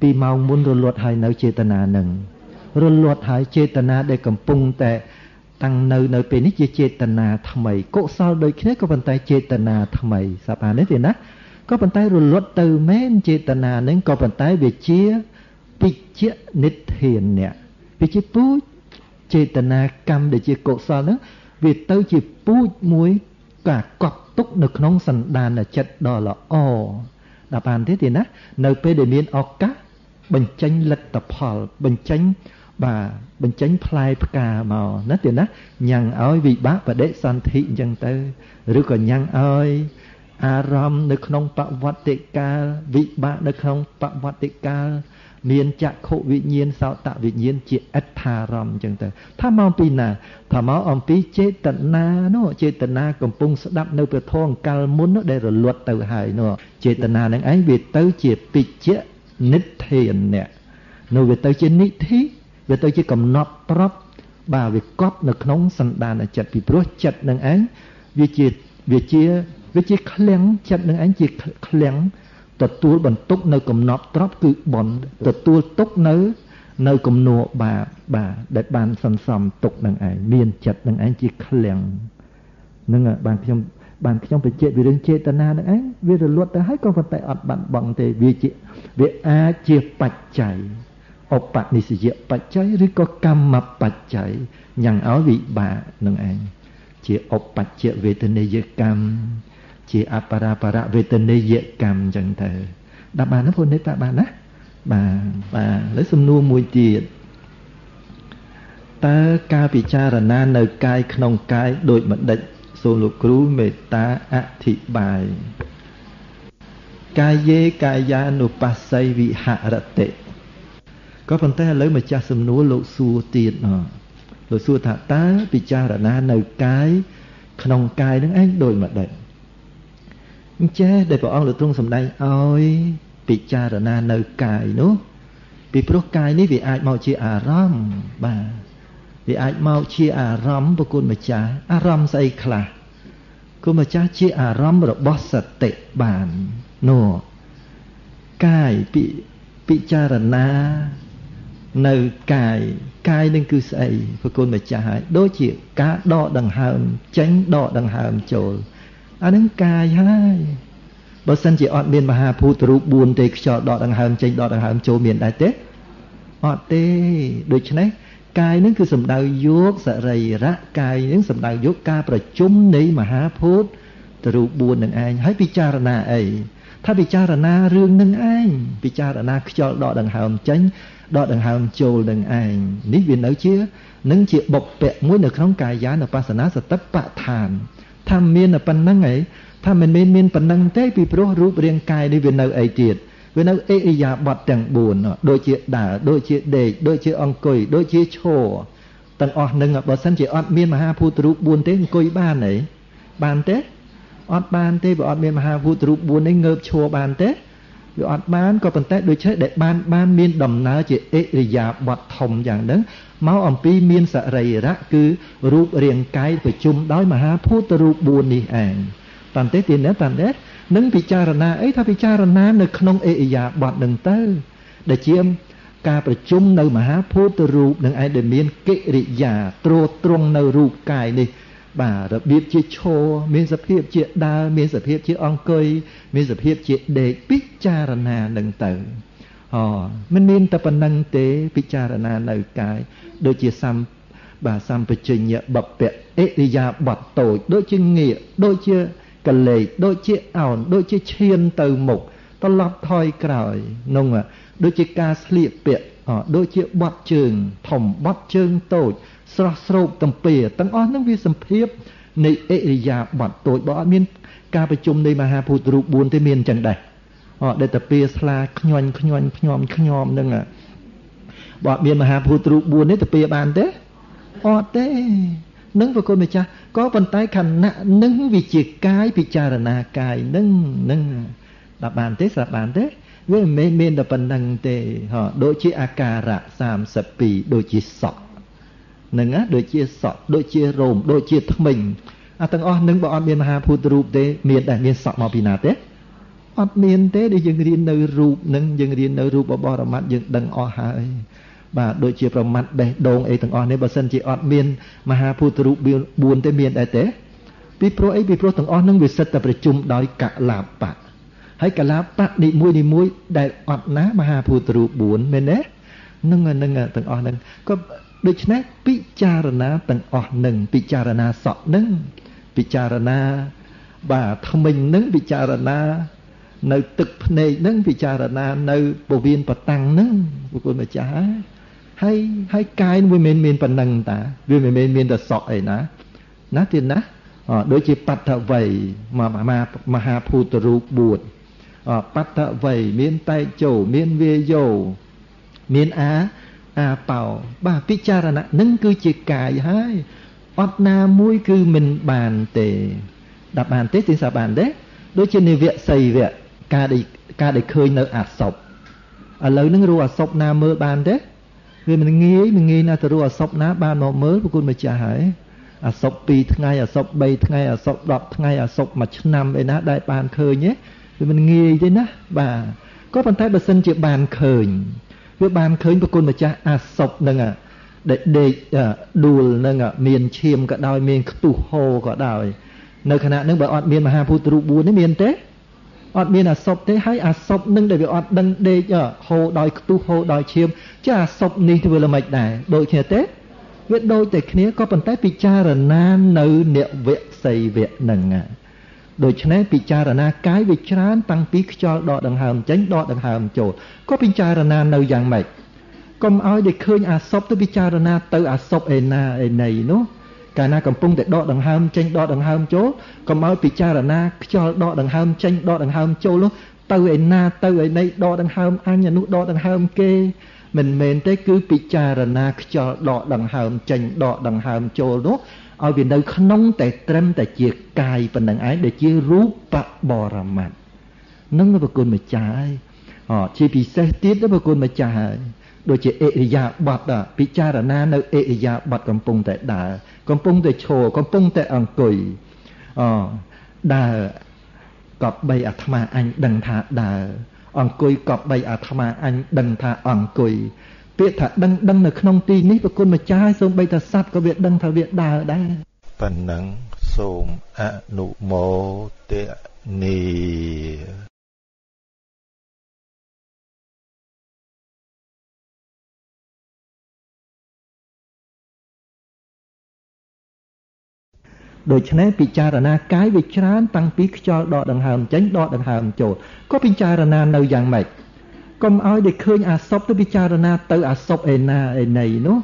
A: ពីម៉ោងមុនរលត់ហើយនៅចេតនានឹងរលត់ហើយចេតនាដែលកំពុងតែ តាំងនៅនៅពេលនេះជាចេតនាថ្មីកុសលដូចគ្នាក៏ប៉ុន្តែចេតនាថ្មីសាប់នេះទេណាក៏ប៉ុន្តែរលត់ទៅមែនចេតនានឹងក៏ប៉ុន្តែវាជាពិជ្ជនិធានអ្នកវាជាពូជចេតនាកម្មដែលជាកុសលហ្នឹងវាទៅជាពូជមួយកាកប់ទុកនៅក្នុងសន្តានចិត្តដ៏ល្អដល់បានទេទេណា នៅពេលដែលមានឱកាសបញ្ចេញលទ្ធផល បញ្ចេញ បាទបញ្ចេញផ្លែផ្កាមកណាទៀតណាញ៉ាំងឲ្យវិបាកបដិសន្ធិអញ្ចឹងទៅឬក៏ញ៉ាំងឲ្យអារម្មណ៍នៅក្នុងបវត្តិកាលវិបាកនៅក្នុងបវត្តិកាលមានចក្ខុវិញ្ញាណសោតវិញ្ញាណជាអត្ថារម្មណ៍អញ្ចឹងទៅថាមកពីណាថាមកអំពីចេតនានោះចេតនាកំពុងស្ដាប់នៅព្រះធម៌កាលមុននោះដែលរលត់ទៅហើយនោះចេតនានឹងឯងវាទៅជាពិជ្ជនិធិអ្នកនោះវាទៅជានិធិ វាទៅជាកំណត់ប្រាប់បាទវាកប់នៅក្នុងសន្តានចិត្តពីព្រោះចិត្តនឹងឯងវាជាវាជាវាជាឃ្លាំងចិត្តនឹងឯងជាឃ្លាំងទទួលបន្ទុកនៅកំណត់ទ្របគឺបនទទួលទុកនៅនៅគំនួបាបបាទដែលបានសន្សំទុកនឹងឯងមានចិត្តនឹងឯងជាឃ្លាំងនឹងបានខ្ញុំបានខ្ញុំបញ្ជាក់ពីរឿងចេតនានឹងឯងវារលត់ទៅហើយក៏ប៉ុន្តែអត់បាត់បង់ទេវាជាវាអាចជាបច្ច័យ ឧបនិស្សយបច្ច័យឬក៏កម្មបច្ច័យញ៉ាំងឲ្យវិបាកនឹងឯងជាឧបច្ចវេទនីយកម្មជាអបរាបរវេទនីយកម្មអញ្ចឹងទៅដាក់បានណាព្រោះនេះតាបានណាបាទបាទលើសំណួរមួយទៀតតើការពិចារណានៅកាយក្នុងកាយដូចម្ដេចសូមលោកគ្រូមេត្តាអធិប្បាយកាយេកាយានុបស្ស័យវិហរតិ ក៏ប៉ុន្តែឥឡូវម្ចាស់សំណួរលោកសួរទៀតលោកសួរថាតើពិចារណានៅកាយក្នុងកាយនឹងឯងដូចម្ដេចអញ្ចេះដែលព្រះអង្គលោកទ្រង់សម្ដែងឲ្យពិចារណានៅកាយនោះពីព្រោះកាយនេះវាអាចមកជាអារម្មណ៍បាទវាអាចមកជាអារម្មណ៍ប្រគុណម្ចាស់អារម្មណ៍ស្អីខ្លះគុណម្ចាស់ជាអារម្មណ៍របស់សតិបាននោះកាយពិពិចារណា នៅកាយកាយនឹងគឺស្អីប្រគុណម្ចាស់ហើយដូចជាការដកដង្ហើមចេញដកដង្ហើមចូលអានឹងកាយហើយបើសិនជាអត់មានមហាភូតរូប4ទេខ្យល់ដកដង្ហើមចេញដកដង្ហើមចូលមានដែរទេអត់ទេដូច្នេះកាយនឹងគឺសំដៅយកសរីរៈកាយនឹងសំដៅយកការប្រជុំនៃមហាភូតរូប4នឹងឯងហើយពិចារណាអី ថាពិចារណារឿងនឹងឯងពិចារណាខ្យល់ដកដង្ហើមចេញដកដង្ហើមចូលនឹងឯងនេះវានៅជានឹងជាបុព្វៈមួយនៅក្នុងកាយានុបស្សនាសតិបដ្ឋានថាមានតែប៉ុណ្្នឹងឯងថាមិនមែនមានប៉ុណ្្នឹងទេពីព្រោះរូបរាងកាយនេះវានៅអីទៀតវានៅអេរិយាបថទាំង4ដូចជាដើរដូចជាដេកដូចជាអង្គុយដូចជាឈរទាំងអស់នឹងបើសិនជាអត់មានមហាភូតរូប4ទេអង្គុយបានទេបានទេ អត់បានទេបើអត់មានមហាភូតរូប4នេះងើបឈរបានទេវាអត់បានក៏ប៉ុន្តែដូចជាដែលបានបានមានដំណើរជាអិរិយាបថធំយ៉ាងហ្នឹងមកអំពីមានសរីរៈគឺរូបរាងកាយប្រជុំដោយមហាភូតរូប4នេះឯងតាន់ទេទីនេះតាន់ទេនឹងពិចារណាអីថាពិចារណានៅក្នុងអិរិយាបថនឹងទៅដែលជាការប្រជុំនៅមហាភូតរូបនឹងឯងដែលមានកិរិយា ត្រួតត្រងនៅរូបកាយនេះ បាទរបៀបជាឈរមានសភាពជាដើរមានសភាពជាអង្គុយមានសភាពជាដេកពិចារណានឹងទៅអូមិនមានតែប៉ុណ្្នឹងទេពិចារណានៅកាយដូចជាសំបាទសម្បជញ្ញបពៈអិរិយាបថតូចដូចជាងាកដូចជាកលេចដូចជាអោនដូចជាឈានទៅមុខត្រឡប់ថយក្រោយនោះដូចជាការស្លៀកពាក់ ដូចជាបត់ជើងធំបត់ជើងតូច ស្រស់ស្រូបទំពាទាំងអស់ហ្នឹងវាសម្ភារនៃអិរិយាបថតូចបើអត់មានការប្រជុំនៃមហាភូតរូប4ទេមានអញ្ចឹងដែរអត់ដែលតាពាស្លាខ្ញាញ់ខ្ញាញ់ខ្ញុំខ្ញុំហ្នឹងបើអត់មានមហាភូតរូប4នេះតាពាបានទេអត់ទេនឹងប្រគុណម្ចាស់ក៏ប៉ុន្តែខណៈនឹងវិជាកាយពិចារណាកាយនឹងនឹងដល់បានទេស្រាប់បានទេ វាមិនមែនមានតែប៉ុណ្្នឹងទេហ៎ដូចជាអាការៈ32ដូចជាសក់នឹងណាដូចជាសក់ដូចជារោមដូចជាថ្មិញអាទាំងអស់នឹងបើអត់មានមហាភូតរូបទេមានតែមានសក់មកពីណាទេអត់មានទេដែលយើងរៀននៅរូបនឹងយើងរៀននៅរូបបរមត្តយើងដឹងអស់ហើយបាទដូចជាប្រមាត់បេះដូងអីទាំងអស់នេះបើសិនជាអត់មានមហាភូតរូប4ទេមានដែរទេពីព្រោះអីពីព្រោះទាំងអស់នឹងវាសិតតែប្រជុំដោយកលាបៈ ហើយកលាបៈនីមួយនីមួយដែលអត់ណាមហាភូតរូប4មែនទេនឹងនឹងទាំងអស់នឹងក៏ដូច្នេះពិចារណាទាំងអស់នឹងពិចារណាសក់នឹងពិចារណាបាទថ្មិញនឹងពិចារណានៅទឹកភ្នែកនឹងពិចារណានៅពវៀនបតាំងនឹងពុទ្ធម្ចាស់ហើយហើយកាយវាមិនមានប៉ុណ្ណឹងតាវាមិនមែនមានតែសក់អីណាណាទៀតណាដូចជាបត្តវ័យមហាភូតរូប4 បត្តវ័យមានតែកជោមានវាយោមានអាអាបោបាទពិចារណានឹងគឺជាកាយហើយអត់ណាមួយគឺមិនបានទេដាក់បានទេទីសាបានទេដូចជានិវៈសីវៈការដែលការដែលឃើញនៅអសពឥឡូវនឹងរੂអសពណាមើលបានទេវាមិនងាយមិនងាយណាទៅរੂអសពណាបានមកមើលប្រគុណម្ចាស់ហើយអសព2ថ្ងៃអសព3ថ្ងៃអសព10ថ្ងៃអសព1ឆ្នាំអីណាដែលបានឃើញទេ វាមិនងាយទេណាបាទក៏ប៉ុន្តែបើសិនជាបានឃើញវាបានឃើញប្រគុណម្ចាស់អាសពនឹងដែលដេកដួលនឹងមានឈាមក៏ដោយមានខ្ទុះហូរក៏ដោយនៅខណៈហ្នឹងបើអត់មានមហាភូតរូប4នេះមានទេអត់មានអាសពទេហើយអាសពនឹងដែលវាអត់ដឹងដេកហូរដោយខ្ទុះហូរដោយឈាមចាអាសពនេះធ្វើល្មិចដែរដូចគ្នាទេវាដូចតែគ្នាក៏ប៉ុន្តែពិចារណានៅនិវសីវៈនឹង ដូច្នេះពិចារណាកាយវាច្រើនតាំងពីខ្យល់ដកដង្ហើមចេញដកដង្ហើមចូលក៏ពិចារណានៅយ៉ាងម៉េចកុំឲ្យតែឃើញអាសពទៅពិចារណាទៅអាសពឯណាឯណីនោះកាលណាកំពុងតែដកដង្ហើមចេញដកដង្ហើមចូលកុំឲ្យពិចារណាខ្យល់ដកដង្ហើមចេញដកដង្ហើមចូលនោះទៅឯណាទៅឯណីដកដង្ហើមអញនោះដកដង្ហើមគេមិនមែនទេគឺពិចារណាខ្យល់ដកដង្ហើមចេញដកដង្ហើមចូលនោះ ឲ្យវានៅក្នុងតែត្រឹមតែជាកាយប៉ុណ្្នឹងឯងដែលជារូបបរមត្តនឹងប្រគុណម្ចាស់ហើយអជាពិសេសទៀតប្រគុណម្ចាស់ហើយដូចជាអិរិយាបថពិចារណានៅអិរិយាបថកំពុងតែដើរកំពុងតែឈរកំពុងតែអង្គុយអដើរកប់បីអាត្មាអញដឹងថាដើរអង្គុយកប់បីអាត្មាអញដឹងថាអង្គុយ ពាក្យថាដឹងដឹងនៅក្នុងទីនេះប្រគុណម្ចាស់សូមបីថាសត្វក៏វាដឹងថាវាដើរដែរ
B: ប៉ុណ្ណឹងសូមអនុមោទនី
A: ដូច្នេះពិចារណាកាយវាច្រើនតាំងពីខ្យល់ដកដង្ហើមចេញដកដង្ហើមចូលក៏ពិចារណានៅយ៉ាងម៉េច កុំឲ្យតែឃើញអាសពទៅពិចារណាទៅអាសពឯណាឯណីនោះ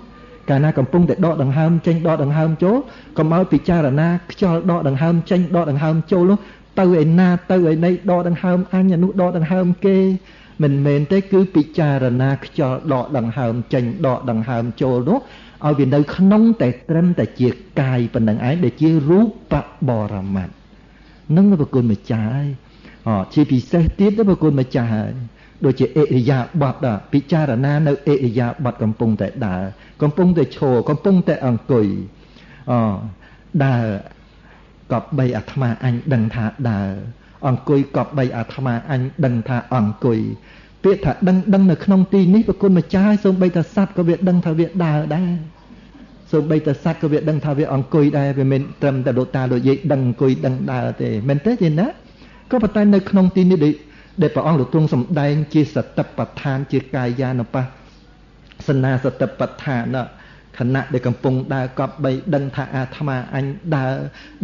A: កាលណាកំពុងតែដកដង្ហើមចេញដកដង្ហើមចូលកុំឲ្យពិចារណាខ្យល់ដកដង្ហើមចេញដកដង្ហើមចូលនោះទៅឯណាទៅឯណីដកដង្ហើមអញនោះដកដង្ហើមគេមិនមែនទេគឺពិចារណាខ្យល់ដកដង្ហើមចេញដកដង្ហើមចូលនោះឲ្យវានៅក្នុងតែត្រឹមតែជាកាយប៉ុណ្្នឹងឯងដែលជារូបបរមត្តនឹងប្រគុណម្ចាស់ហើយអជាពិសេសទៀតប្រគុណម្ចាស់ហើយ ដូចជាអិរិយាបថពិចារណានៅអិរិយាបថកំពុងតែដើរកំពុងតែឈរកំពុងតែអង្គុយអដើរកប់បីអាត្មាអញដឹងថាដើរអង្គុយកប់បីអាត្មាអញដឹងថាអង្គុយពាក្យថាដឹងដឹងនៅក្នុងទីនេះប្រគុណម្ចាស់សូម្បីតែសត្វក៏វាដឹងថាវាដើរដែរសូម្បីតែសត្វក៏វាដឹងថាវាអង្គុយដែរវាមិនត្រឹមតែលោកតាលោកយាយដឹងអង្គុយដឹងដើរទេមែនទេទេណាក៏ប៉ុន្តែនៅក្នុងទីនេះដែ លព្រះអង្គលោកទ្រង់សម្ដែងជាសតិប្បដ្ឋានជាកាយានុបស្សនាសតិប្បដ្ឋានខណៈដែលកំពុងដើរកប់បីដឹងថាអាត្មាអញដើរ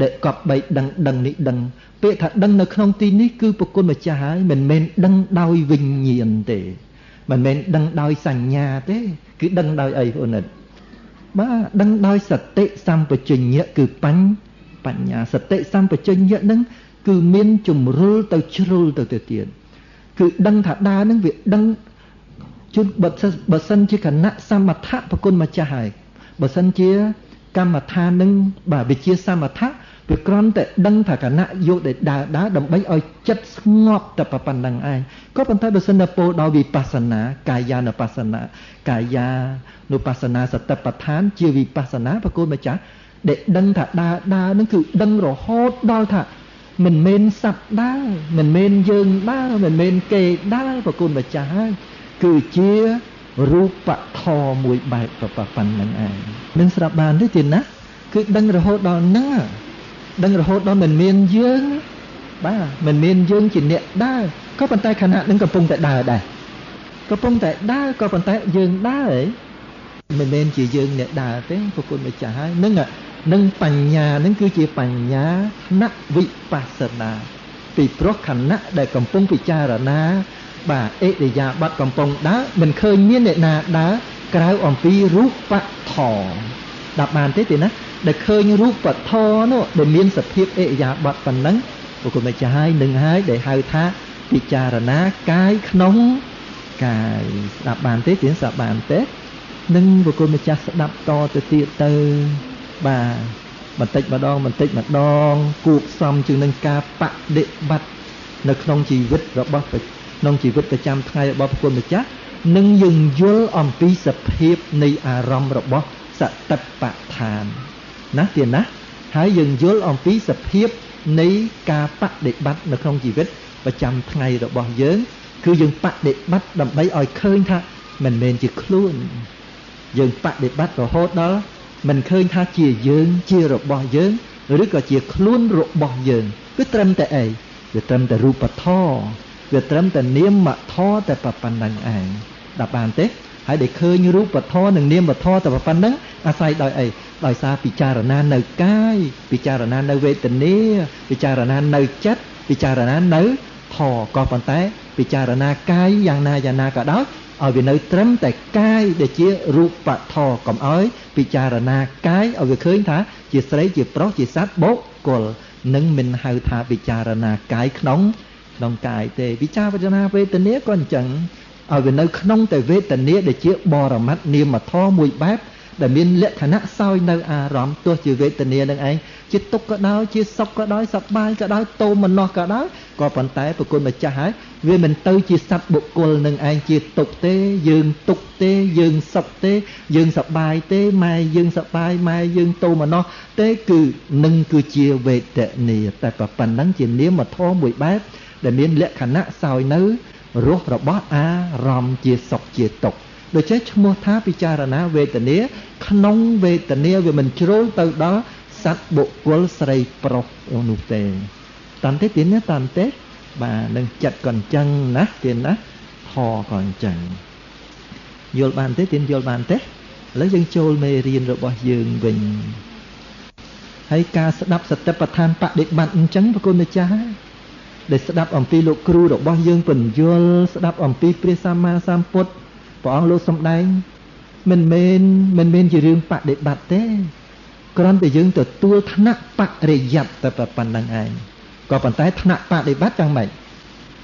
A: ដែលកប់បីដឹងដឹងនេះដឹងពាក្យថាដឹងនៅក្នុងទីនេះគឺប្រគុណម្ចាស់ហើយមិនមែនដឹងដោយវិញ្ញាណទេមិនមែនដឹងដោយសញ្ញាទេគឺដឹងដោយអីអូនបាទដឹងដោយសតិសម្បជញ្ញៈគឺបញ្ញបញ្ញាសតិសម្បជញ្ញៈនឹង គឺមានជំរុលទៅជ្រុលទៅទៅទៀតគឺដឹងថាដើរនឹងវាដឹងជួនបើសិនជាគណៈសមថៈប្រគុណម្ចាស់ហើយបើសិនជាកម្មដ្ឋាននឹងបាទវិជាសមថៈវាគ្រាន់តែដឹងថាគណៈយកតែដើរដើរដើម្បីឲ្យចិត្តស្ងប់តែប៉ុណ្្នឹងឯងក៏ប៉ុន្តែបើសិនតែពោលដល់វិបស្សនាកាយានុបស្សនាកាយានុបស្សនាសតិប្បដ្ឋាន ជាវិបស្សនាប្រគល់ម្ចាស់ដែលដឹងថាដើរដើរនឹងគឺដឹងរហូតដល់ថា មិនមែនសត្វដើរមិនមែនយើងដើរមិនមែនគេដើរប្រគល់ម្ចាស់ហើយគឺជារូបធម៌មួយបែបប៉ុណ្្នឹងឯងនឹងស្រាប់បានទេទៀតណាគឺដឹងរហូតដល់ហ្នឹងដឹងរហូតដល់មិនមានយើងបាទមិនមានយើងជាអ្នកដើរក៏ប៉ុន្តែខណៈនឹងកំពុងតែដើរដែរកំពុងតែដើរក៏ប៉ុន្តែយើងដើរមិនមែនជាយើងអ្នកដើរទេប្រគុណម្ចាស់ហើយនឹង នឹងបញ្ញានឹងគឺជាបញ្ញាថ្នាក់វិបស្សនាពីព្រោះខណៈដែលកំពុងពិចារណាបាទអិរិយាបថកំពុងដើរមិនឃើញមានអ្នកណាដើរក្រៅអំពីរូបធម៌ដាក់បានទេទេណាដែលឃើញរូបធម៌នោះដែលមានសភាពអិរិយាបថប៉ុណ្ណឹងពុទ្ធម្ចាស់ហើយនឹងហើយដែលហៅថាពិចារណាកាយក្នុងកាយស្ដាប់បានទេទៀតស្ដាប់បានទេនឹងពុទ្ធម្ចាស់ស្ដាប់តទៅទៀតទៅ បាទបន្តិចម្ដងបន្តិចម្ដងគួបផ្សំជាងនឹងការបដិបត្តិនៅក្នុងជីវិតរបស់ក្នុងជីវិតប្រចាំថ្ងៃរបស់ពុទ្ធម្ចាស់នឹងយើងយល់អំពីសភាពនៃអារម្មណ៍របស់សតិប្បដ្ឋានណាទៀតណាហើយយើងយល់អំពីសភាពនៃការបដិបត្តិនៅក្នុងជីវិតប្រចាំថ្ងៃរបស់យើង គឺយើងបដិបត្តិដើម្បីឲ្យឃើញថាមិនមែនជាខ្លួន យើងបដិបត្តិរហូតដល់ មិនឃើញថាជាយើង ជារបស់យើងឬក៏ជាខ្លួនរបស់យើងគឺត្រឹមតែអីវាត្រឹមតែរូបធម៌វាត្រឹមតែនាមធម៌តែប៉ុណ្្នឹងឯងដល់បានទេហើយដែលឃើញរូបធម៌និងនាមធម៌តែប៉ុណ្្នឹងអាស្រ័យដោយអីដោយសារពិចារណានៅកាយពិចារណានៅវេទនាពិចារណានៅចិត្តពិចារណានៅធម៌ក៏ប៉ុន្តែពិចារណាកាយយ៉ាងណាយ៉ាងណាក៏ដោយ ឲ្យវានៅត្រឹមតែកាយដែលជារូបធម៌កុំឲ្យពិចារណាកាយឲ្យវាឃើញថាជាស្រីជាប្រុសជាសត្វបុគ្គលនឹងមិនហៅថាពិចារណាកាយក្នុងក្នុងកាយទេពិចារណាវេទនាក៏អញ្ចឹងឲ្យវានៅក្នុងតែវេទនាដែលជាបរមត្តនាមធម៌មួយបែប ដែលមានលក្ខណៈសោយនៅអារម្មណ៍ទោះជាវេទនានឹងឯងជាទុក្ខក៏ដោយជាសុខក៏ដោយសប្បាយក៏ដោយតោមនស្សក៏ដោយក៏ប៉ុន្តែប្រគុណម្ចាស់ហើយវាមិនទៅជាសត្វបុគ្គលនឹងឯងជាទុក្ខទេ យើងទុក្ខទេ យើងសុខទេ យើងសប្បាយទេម៉ែយើងសប្បាយម៉ែយើងតោមនស្សទេគឺនឹងគឺជាវេទនាតែប៉ុណ្ណឹងជានាមធម៌មួយបែបដែលមានលក្ខណៈសោយនៅរសរបស់អារម្មណ៍ជាសុខជាទុក្ខ ដូច្នេះឈ្មោះថាពិចារណាវេទនាក្នុងវេទនាវាមិនជ្រុលទៅដល់សត្វបុគ្គលស្រីប្រុសនោះទេតាន់ទេទៀតណាតាន់ទេបាទនឹងចិត្តក៏អញ្ចឹងណាទៀតណាធរក៏អញ្ចឹងយល់បានទេទៀតយល់បានទេឥឡូវយើងចូលមេរៀនរបស់យើងវិញហើយការស្ដាប់សតិប្បដ្ឋានបដិបត្តិអញ្ចឹងប្រគុណម្ចាស់ដែលស្ដាប់អំពីលោកគ្រូរបស់យើងពន្យល់ស្ដាប់អំពីព្រះសម្មាសម្ពុទ្ធ ព្រះអង្គលោកសំដែង មិនមែនមិនមែនជារឿងបដិបត្តិទេគ្រាន់តែយើងទទួលថ្នាក់បរិយ័តតែប៉ុណ្្នឹងឯងក៏ប៉ុន្តែថ្នាក់បដិបត្តិយ៉ាងម៉េច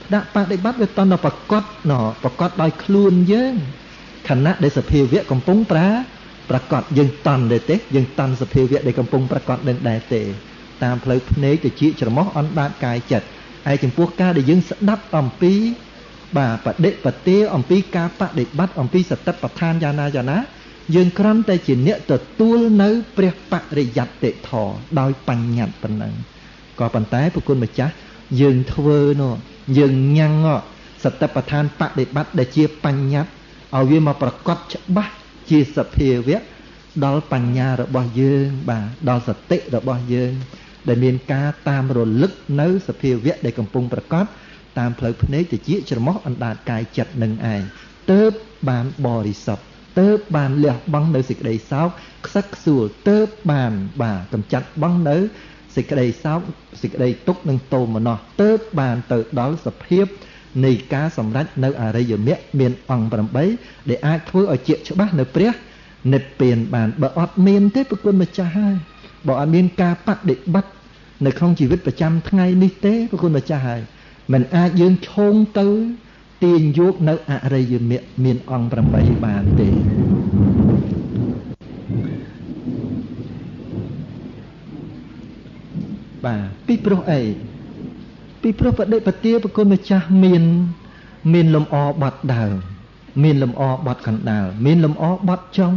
A: ថ្នាក់បដិបត្តិវាតន់ប្រកបណប្រកបដោយខ្លួនយើងខណៈដែលសភាវៈកំពុងប្រាប្រកបយើងតន់ទេទេយើងតន់សភាវៈដែលកំពុងប្រកបនឹងដែរទេ តាមផ្លូវភ្នែកទៅជាច្រមុះអណ្ដាតកាយចិត្តហើយចំពោះការដែលយើងស្ដាប់អំពី បាទបដិបទាអំពីការបដិបត្តិអំពីសតិប្បដ្ឋានយ៉ាងណាយ៉ាងណា យើងគ្រាន់តែជាអ្នកទទួលនៅព្រះបរិយត្តិធម៌ដោយបញ្ញត្តិប៉ុណ្ណឹងក៏ប៉ុន្តែប្រគុណម្ចាស់យើងធ្វើនោះយើងញ៉ាំងសតិប្បដ្ឋានបដិបត្តិដែលជាបញ្ញត្តិឲ្យវាមកប្រកបច្បាស់ជាសភាវៈដល់បញ្ញារបស់យើងបាទដល់សតិរបស់យើង ដែលមានការតាមរលឹកនៅសភាវៈដែលកំពុងប្រកប តាមផ្លូវភ្នែកតិចច្រមុះអណ្ដាតកាយចិត្តនឹងឯងទៅបានបរិសុទ្ធទៅបានលះបង់នៅសេចក្តីសោកខ្សឹកខ្សួលទៅបានបាទកំចាត់បង់នៅសេចក្តីសោកសេចក្តីទុក្ខនិងទោមនស្សទៅបានទៅដល់សភាពនៃការសម្រេចនៅអរិយមគ្គមានអង្គ8ដែលអាចធ្វើឲ្យជាច្បាស់នៅព្រះនិព្វានបានបើអត់មានទេប្រគុណម្ចាស់ហើយបើអត់មានការបដិបត្តិនៅក្នុងជីវិតប្រចាំថ្ងៃនេះទេប្រគុណម្ចាស់ហើយ មិនអាចយើងឈោងទៅទាញយកនៅអរិយមគ្គមានអង្គ8បានទេបាទពីព្រោះអីពីព្រោះបដិបទាប្រគុណម្ចាស់មានមានលំអបត់ដើមមានលំអបត់កណ្ដាលមានលំអបត់ចុង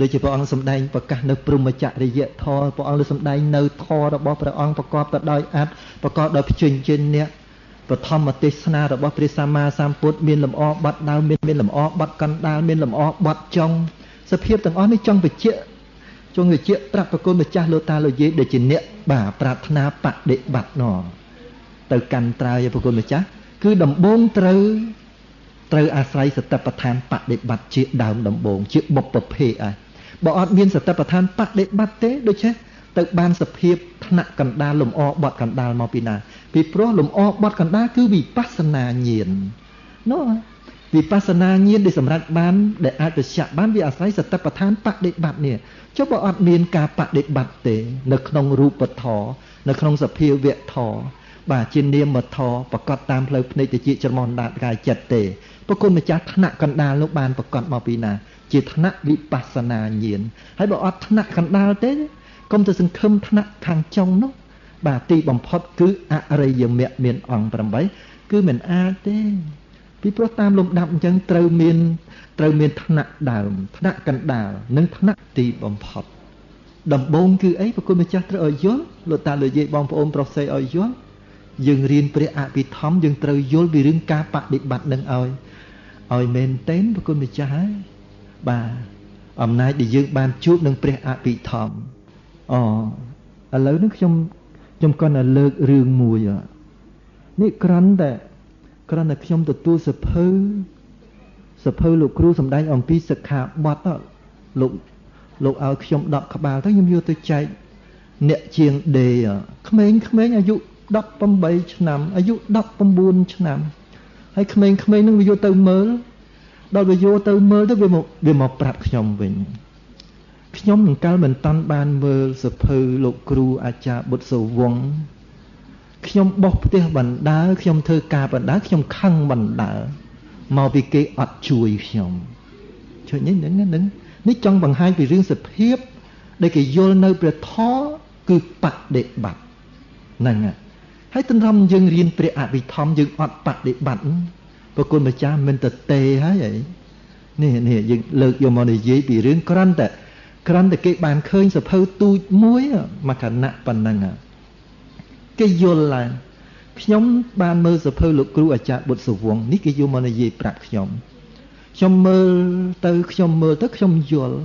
A: ដូចជាព្រះអង្គសម្ដែងប្រកាសនៅព្រមចរិយធម៌ព្រះអង្គលើសម្ដែងនៅធម៌របស់ព្រះអង្គប្រកបទៅដោយអត្តប្រកបដោយភ្ជញ្ញអ្នក បឋមទេសនារបស់ព្រះសម្មាសម្ពុទ្ធមានលំអបត់ដើមមានមានលំអបត់កណ្ដាលមានលំអបត់ចុងសភាពទាំងអស់នេះចង់បញ្ជាក់ចង់បញ្ជាក់ប្រាប់ប្រគុណម្ចាស់លោកតាលោកយាយដែលជាអ្នកបាទប្រាថ្នាបដិបត្តិណទៅកាន់ត្រើយប្រគុណម្ចាស់គឺដំបូងត្រូវត្រូវអាស្រ័យសតិប្បដ្ឋានបដិបត្តិជាដើមដំបូងជាបុព្វភេទឯងបើអត់មានសតិប្បដ្ឋានបដិបត្តិទេដូច្នេះទៅបានសភាពថ្នាក់កណ្ដាលលំអបត់កណ្ដាលមកពីណា ពីព្រោះលំអបត់កណ្ដាលគឺវិបស្សនាញាណនោះវិបស្សនាញាណដែលសម្រាប់បានដែលអាចប្រឆាក់បានវាអាស្រ័យសតិប្បដ្ឋានបដិបត្តិនេះចុះបើអត់មានការបដិបត្តិទេ នៅក្នុងរូបធម៌នៅក្នុងសភាវៈធម៌បាទជានាមធម៌ប្រកបតាមផ្លូវភ្នែកតិចច្រមុះដាតកាយចិត្តទេប្រគុណម្ចាស់ថ្នាក់កណ្ដាលនោះបានប្រកបមកពីណា ជាថ្នាក់វិបស្សនាញាណហើយបើអត់ថ្នាក់កណ្ដាលទេកុំទៅសង្ឃឹមថ្នាក់ខាងចុងនោះ បាទទីបំផុតគឺអរិយមគ្គមានអង្គ8គឺមិនអាចទេពីព្រោះតាមលំដាប់អញ្ចឹងត្រូវមានត្រូវមានថ្នាក់ដើមថ្នាក់កណ្ដាលនិងថ្នាក់ទីបំផុតដំបូងគឺអីប្រគុណម្ចាស់ត្រូវឲ្យយល់លោកតាលោកយាយបងប្អូនប្រុសស្រីឲ្យយល់យើងរៀនព្រះអភិធម្មយើងត្រូវយល់ពីរឿងការបដិបត្តិនឹងឲ្យឲ្យមែនទែនប្រគុណម្ចាស់ហើយបាទអំណាចដែលយើងបានជួបនឹងព្រះអភិធម្មអឥឡូវនេះខ្ញុំ ខ្ញុំគាត់តែលើករឿងមួយនេះគ្រាន់តែគ្រាន់តែខ្ញុំទទួលសភៅសភៅលោកគ្រូសំដែងអំពីសិក្ខាបទលោកលោកឲ្យខ្ញុំ10ក្បាលទៅខ្ញុំយកទៅចែកអ្នកជាងដេក្មេងក្មេងអាយុ18ឆ្នាំអាយុ19ឆ្នាំហើយក្មេងក្មេងនឹងវាយកទៅមើលដល់វាយកទៅមើលទៅវាមកវាមកប្រាប់ខ្ញុំវិញ ខ្ញុំនឹងកាលមិនតាន់បានមើលសភៅលោកគ្រូអាចារ្យបុត្រសវងខ្ញុំបោះផ្ទះបណ្ដើខ្ញុំធ្វើការបណ្ដើខ្ញុំខឹងបណ្ដើមកពីគេអត់ជួយខ្ញុំជួយនេះហ្នឹងហ្នឹងនេះចង់បង្ហាញពីរឿងសភាពដែលគេយល់នៅព្រះធម៌គឺបដិបត្តិហ្នឹងហើយទន្ទឹមយើងរៀនព្រះអភិធម្មយើងអត់បដិបត្តិប្រគុណម្ចាស់មិនទៅទេហើយអីនេះនេះយើងលើកយកមកនិយាយពីរឿងក្រាន់តែ ក្រាន់តែគេបានឃើញសភៅទូចមួយមកខណៈប៉ុណ្ណឹងគេយល់ឡើងខ្ញុំបានមើលសភៅលោកគ្រូអាចារ្យបុត្រសវងនេះគេយកមកនិយាយប្រាប់ខ្ញុំខ្ញុំមើលទៅខ្ញុំមើលទៅខ្ញុំយល់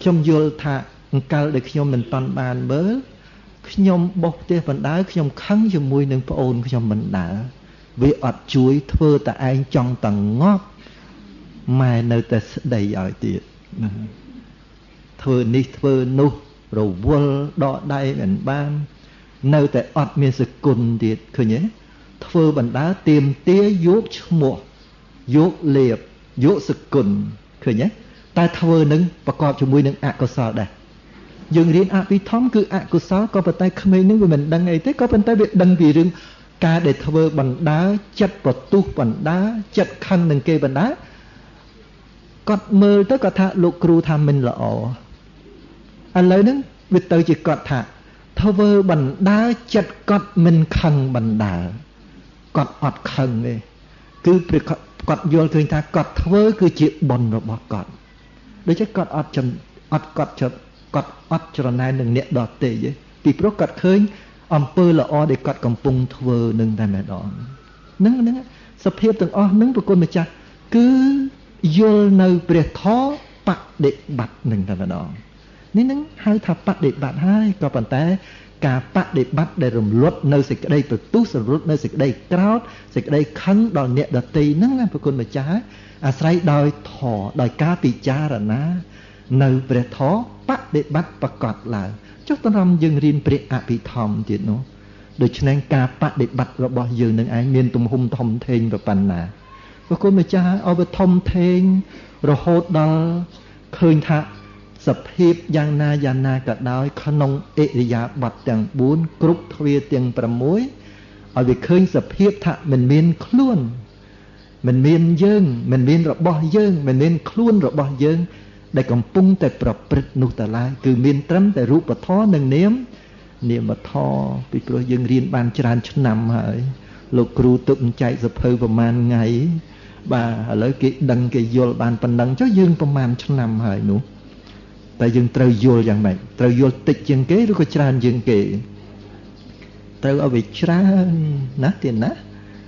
A: ខ្ញុំយល់ថាអង្កលដែលខ្ញុំមិនតាន់បានមើលខ្ញុំបោះផ្ទះបណ្ដើខ្ញុំខឹងជាមួយនឹងប្អូនខ្ញុំបណ្ដើវាអត់ជួយធ្វើតែឯងចង់តងប់ម៉ែនៅតែស្ដីឲ្យទៀត ធ្វើនេះធ្វើនោះរវល់ដកដៃមិនបាន នៅតែអត់មានសគុណទៀតឃើញទេធ្វើបណ្ដើទៀមទាយកឈ្មោះយកលៀបយកសគុណឃើញទេតែធ្វើនឹងប្រកបជាមួយនឹងអកុសលដែរយើងរៀនអភិធម្មគឺអកុសលក៏ប៉ុន្តែក្មេងនឹងវាមិនដឹងអីទេក៏ប៉ុន្តែវាដឹងពីរឿងការដែលធ្វើបណ្ដាចិត្តប្រទុះបណ្ដាចិត្តខឹងនឹងគេបណ្ដាគាត់មើលទៅគាត់ថាលោកគ្រូថាមិនល្អ ឥឡូវហ្នឹងវាទៅជាគាត់ថាធ្វើបណ្ដាចិត្តគាត់មិនខឹងបណ្ដាគាត់អត់ខឹងទេគឺព្រះគាត់យល់ឃើញថាគាត់ធ្វើ គឺជាបុណ្យរបស់គាត់ដូច្នេះគាត់អត់អត់គាត់ចិត្តគាត់អត់ច្រណែននឹងអ្នកដទៃទេពីព្រោះគាត់ឃើញអំពើល្អដែលគាត់កំពុងធ្វើនឹងតែម្ដងនឹងនឹងសភាពទាំងអស់នឹងប្រគុណម្ចាស់គឺយល់នៅព្រះធម៌បដិបត្តិនឹងតែម្ដង នេះនឹងហៅថាបដិបត្តិហើយក៏ប៉ុន្តែ ការបដិបត្តិដែលរំលត់នៅសេចក្តីប្រទុះរំលត់នៅសេចក្តីក្រោតសេចក្តីខឹងដល់អ្នកដតីហ្នឹងណាប្រគុណម្ចាស់អាស្រ័យដោយធម៌ដោយការពិចារណា នៅព្រះធម៌បដិបត្តិប្រកបឡើងចុះតំរំយើងរៀនព្រះអភិធម្មទៀតនោះដូច្នេះការបដិបត្តិរបស់យើងនឹងឯងមានទំហំធំធេងប៉ុណ្ណាព្រះគុណម្ចាស់ឲ្យវាធំធេងរហូតដល់ឃើញថា សភាពយ៉ាងណាយ៉ាងណាក៏ដោយក្នុងអិរិយាបថទាំង4គ្រប់ទ្វាទាំង6ឲ្យវាឃើញសភាពថាមិនមានខ្លួនមិនមានយើងមិនមានរបស់យើងមិនមានខ្លួនរបស់យើង ដែលកំពុងតែប្រព្រឹត្តនោះតឡើយគឺមានត្រឹមតែរូបធម៌និងនាមនាមធម៌ពីព្រោះយើងរៀនបានច្រើនឆ្នាំហើយលោកគ្រូទុកចែកសភៅប្រហែលថ្ងៃបាទឥឡូវគេដឹងគេយល់បានប៉ុណ្ណឹងចុះយើងប្រហែលឆ្នាំហើយនោះ តែយើងត្រូវយល់យ៉ាងម៉េចត្រូវយល់តិចជាងគេឬក៏ច្រើនជាងគេត្រូវឲ្យវាច្រើនណាទៀតណា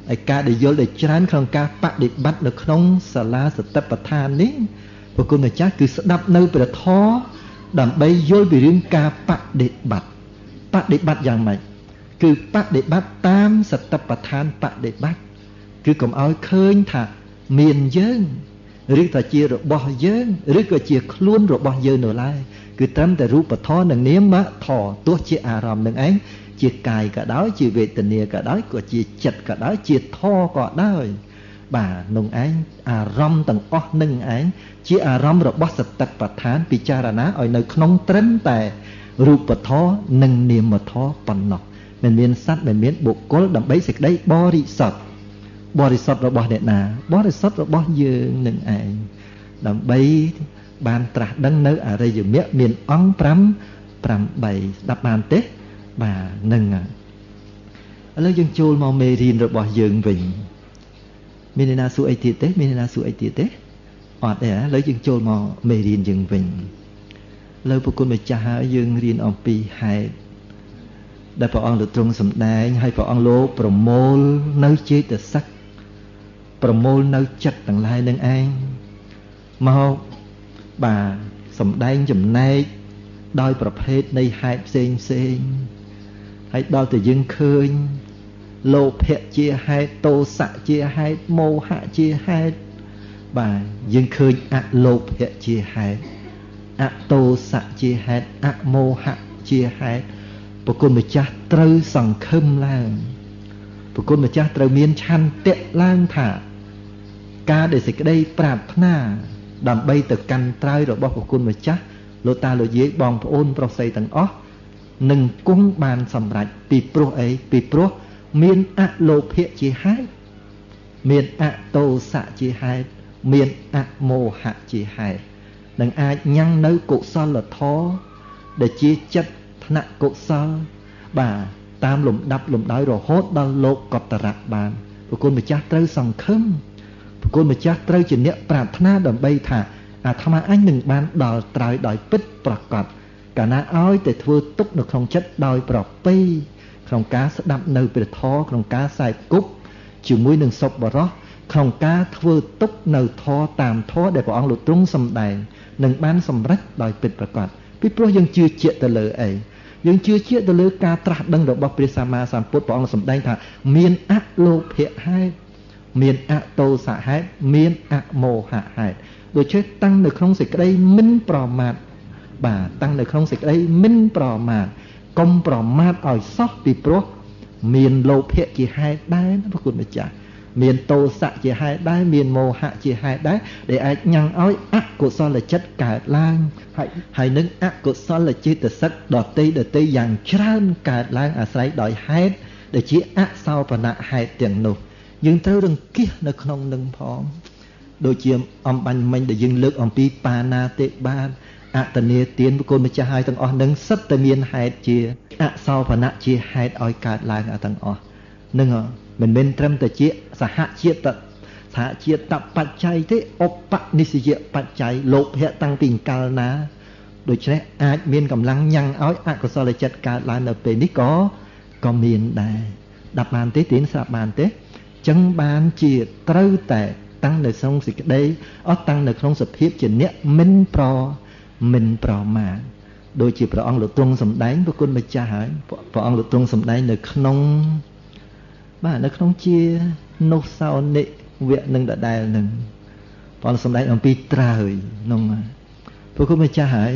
A: ហើយការដែលយល់ដែលច្រើនក្នុងការបដិបត្តិនៅក្នុងសាលាសតិប្បដ្ឋាននេះព្រះគុណម្ចាស់គឺស្ដាប់នៅព្រះធម៌ដើម្បីយល់ពីរឿងការបដិបត្តិបដិបត្តិយ៉ាងម៉េចគឺបដិបត្តិតាមសតិប្បដ្ឋានបដិបត្តិគឺកុំឲ្យឃើញថាមានយើង ឬក៏ជារបស់យើងឬក៏ជាខ្លួនរបស់យើងនៅឡើយគឺត្រឹមតែរូបធម៌និងនាមធម៌ទោះជាអារម្មណ៍នឹងឯងជាកាយក៏ដោយជាវេទនាក៏ដោយក៏ជាចិត្តក៏ដោយជាធម៌ក៏ដោយបាទនឹងឯងអារម្មណ៍ទាំងអស់នឹងឯងជាអារម្មណ៍របស់សតិប្បដ្ឋានពិចារណាឲ្យនៅក្នុងត្រឹមតែរូបធម៌និងនាមធម៌ប៉ុណ្ណោះមិនមានសត្វមិនមានបុគ្គលដើម្បីសេចក្តីបរិសុទ្ធ បរិសុទ្ធរបស់អ្នកណាបរិសុទ្ធរបស់យើងនឹងឯងដើម្បីបានត្រាស់ដឹងនៅអរិយមគ្គមានអង្គ5 8ស្ដាប់បានទេបាទនឹងឥឡូវយើងចូលមកមេរៀនរបស់យើងវិញមានអ្នកណាសួរអីទៀតទេមានអ្នកណាសួរអីទៀតទេអត់ទេឥឡូវយើងចូលមកមេរៀនយើងវិញលើប្រគុណម្ចាស់ហើយយើងរៀនអំពីហេតុដែលព្រះអង្គលោកទ្រង់សម្ដែងហើយព្រះអង្គលោកប្រមូលនៅចេតសិក ប្រមូលនៅចិត្តទាំងឡាយនឹងឯងមកបាទសម្ដែងចំណែកដោយប្រភេទនៃហេតុផ្សេងផ្សេងហើយដល់តែយើងឃើញលោភៈជាហេតុទោសៈជាហេតុមោហៈជាហេតុបាទយើងឃើញអលោភៈជាហេតុអទោសៈជាហេតុអមោហៈជាហេតុប្រគុណម្ចាស់ត្រូវសង្ឃឹមឡើងប្រគុណម្ចាស់ត្រូវមានឆន្ទៈឡើងថា ការដែលសេចក្តីប្រាថ្នាដើម្បីទៅកាន់ត្រើយរបស់ប្រគុណម្ចាស់លោកតាលោកយាយបងប្អូនប្រុសស្រីទាំងអស់នឹងគង់បានសម្រេចពីព្រោះអីពីព្រោះមានអលោភៈជាហេតុមានអតោសៈជាហេតុមានអមោហៈជាហេតុនឹងអាចញ៉ាំងនៅកុសលធម៌ដែលជាចិត្តថ្នាក់កុសល បាទតាមលំដាប់លំដោយរហូតដល់លោកកតរៈបានប្រគុណម្ចាស់ត្រូវសង្ឃឹម ប្រគុណម្ចាស់ត្រូវជាអ្នកប្រាថ្នាដើម្បីថាអាត្មាអញនឹងបានដល់ត្រើយដោយពិតប្រកបកាលណាឲ្យតែធ្វើទុកនៅក្នុងចិត្តដោយប្រពៃក្នុងការស្ដាប់នៅព្រះធម៌ក្នុងការសែកគប់ជាមួយនឹងសុបបរោះក្នុងការធ្វើទុកនៅធម៌តាមធម៌ដែលព្រះអង្គលោកទ្រង់សម្ដែងនឹងបានសម្រេចដោយពិតប្រាកដពីព្រោះយើងជឿជាក់ទៅលើអីយើងជឿជាក់ទៅលើការត្រាស់ដឹងរបស់ព្រះសម្មាសម្ពុទ្ធព្រះអង្គសម្ដែងថាមានអលោភៈហេតុ មានអតោសៈហេតុមានអមោហៈហេតុដូច្នេះតាំងនៅក្នុងសេចក្តីមិនប្រមាទបាទតាំងនៅក្នុងសេចក្តីមិនប្រមាទកុំប្រមាទឲ្យសោះពីព្រោះមានលោភៈជាហេតុដែរណាព្រះគុណម្ចាស់មានតោសៈជាហេតុដែរមានមោហៈជាហេតុដែរដែលអាចញ៉ាំងឲ្យអកុសលចិត្តកើតឡើងហើយហើយនឹងអកុសលចេតសិកដតីដតីយ៉ាងច្រើនកើតឡើងអាស្រ័យដោយហេតុដែលជាអសោបនៈហេតុទាំងនោះ យើងត្រូវរង្គៀសនៅក្នុងនឹងផងដូចជាអំបញ្ញមិញដែលយើងលើកអំពីបាណាតិបាតអតនេទានប្រគុណម្ចាស់ហើយទាំងអស់នឹងសិតតែមានហេតុជាអសោបនៈជាហេតុឲ្យកើតឡើងអទាំងអស់នឹងមិនមែនត្រឹមតែជាសហជាតិសហជាតិបច្ច័យទេឧបនិស្សយបច្ច័យលោភៈតាំងពីកាលណាដូច្នេះអាចមានកម្លាំងញ៉ាំងឲ្យអកុសលចិត្តកើតឡើងនៅពេលនេះក៏ក៏មានដែរដាប់បានទេទានស្រាប់បានទេ ចឹងបានជាត្រូវតែតាំងនៅក្នុងសេចក្តីអត់តាំងនៅក្នុងសភាពជាអ្នកមិនប្រមិនប្រមាទដូចជាព្រះអង្គលោកទ្រង់សម្ដែងប្រគុណម្ចាស់ហើយព្រះអង្គលោកទ្រង់សម្ដែងនៅក្នុងបាទនៅក្នុងជានុសោនិវៈនឹងដដែលនឹងព្រះអង្គសម្ដែងអំពីត្រើយក្នុងព្រះគុណម្ចាស់ហើយ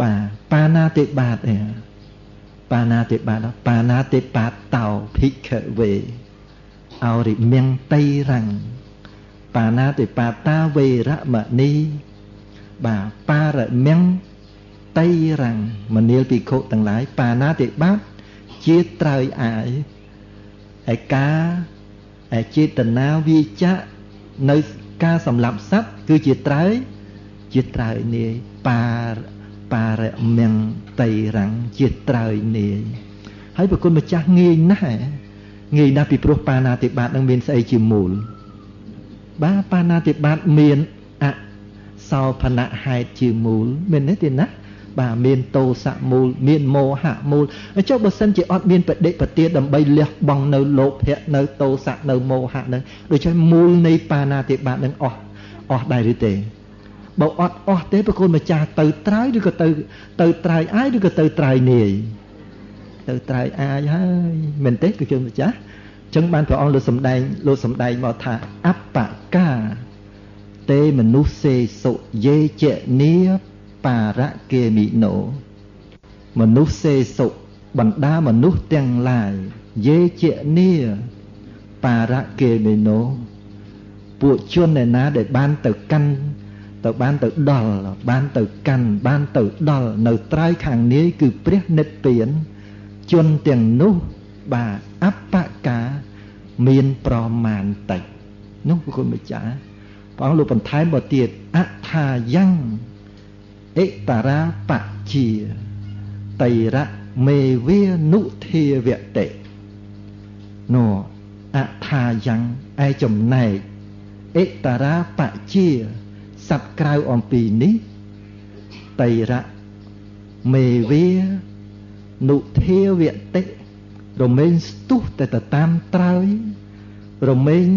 A: បាទបាណាតិបាតអីបាណាតិបាតបាណាតិបាតតោភិក្ខវេ អរិមៀងតៃរាំងបាណាតិបាតាវេរមណីបាទបារមៀងតៃរាំងមនាលភិក្ខុទាំងឡាយបាណាតិបាតជាត្រើយអាយឯការឯចេតនាវាចៈនៅការសម្លាប់សត្វគឺជាត្រើយជាត្រើយនាយបាបារមៀងតៃរាំងជាត្រើយនាយហើយប្រគុណម្ចាស់ងាយណាស់ ងាយណាស់ពីព្រោះបាណាតិបាតនឹងមានស្អីជាមូលបាទបាណាតិបាតមានអសោភនៈហេតុជាមូលមែនទេណាបាទមានតោសៈមូលមានមោហៈមូលអញ្ចឹងបើសិនជាអត់មានបដិបទាដើម្បីលះបង់នៅលោភៈនៅតោសៈនៅមោហៈនឹងដូច្នេះមូលនៃបាណាតិបាតនឹងអស់អស់ដែរឬទេបើអត់អស់ទេប្រគុណម្ចាស់ទៅត្រើយឬក៏ទៅទៅត្រើយអាយឬក៏ទៅត្រើយនាយ ទៅត្រើយអាយហើយមែនទេគឺជើងម្ចាស់អញ្ចឹងបានព្រះអង្គលោកសំដែងលោកសំដែងមកថាអបកាទេមនុស្សសេសុយេជនីបារកេមិណោមនុស្សសេសុបណ្ដាមនុស្សទាំងឡាយយេជនីបារកេមិណោពួកជនឯណាដែលបានទៅកាន់ទៅបានទៅដល់បានទៅកាន់បានទៅដល់នៅត្រើយខាងនាយគឺព្រះនិព្វាន ជនទាំងនោះបាទអបកាមានប្រមាណតិចនោះគុណម្ចាស់ព្រះអង្គលោកបន្ថែមមកទៀតអថាយ៉ាងអិតរាបជាតៃរៈមេវានុធាវតិនោអថាយ៉ាងឯចំណែកអិតរាបជាសត្វក្រៅអំពីនេះតៃរៈមេវា នុធាវតិរមែងស្ទុះតែទៅតាមត្រើយរមែង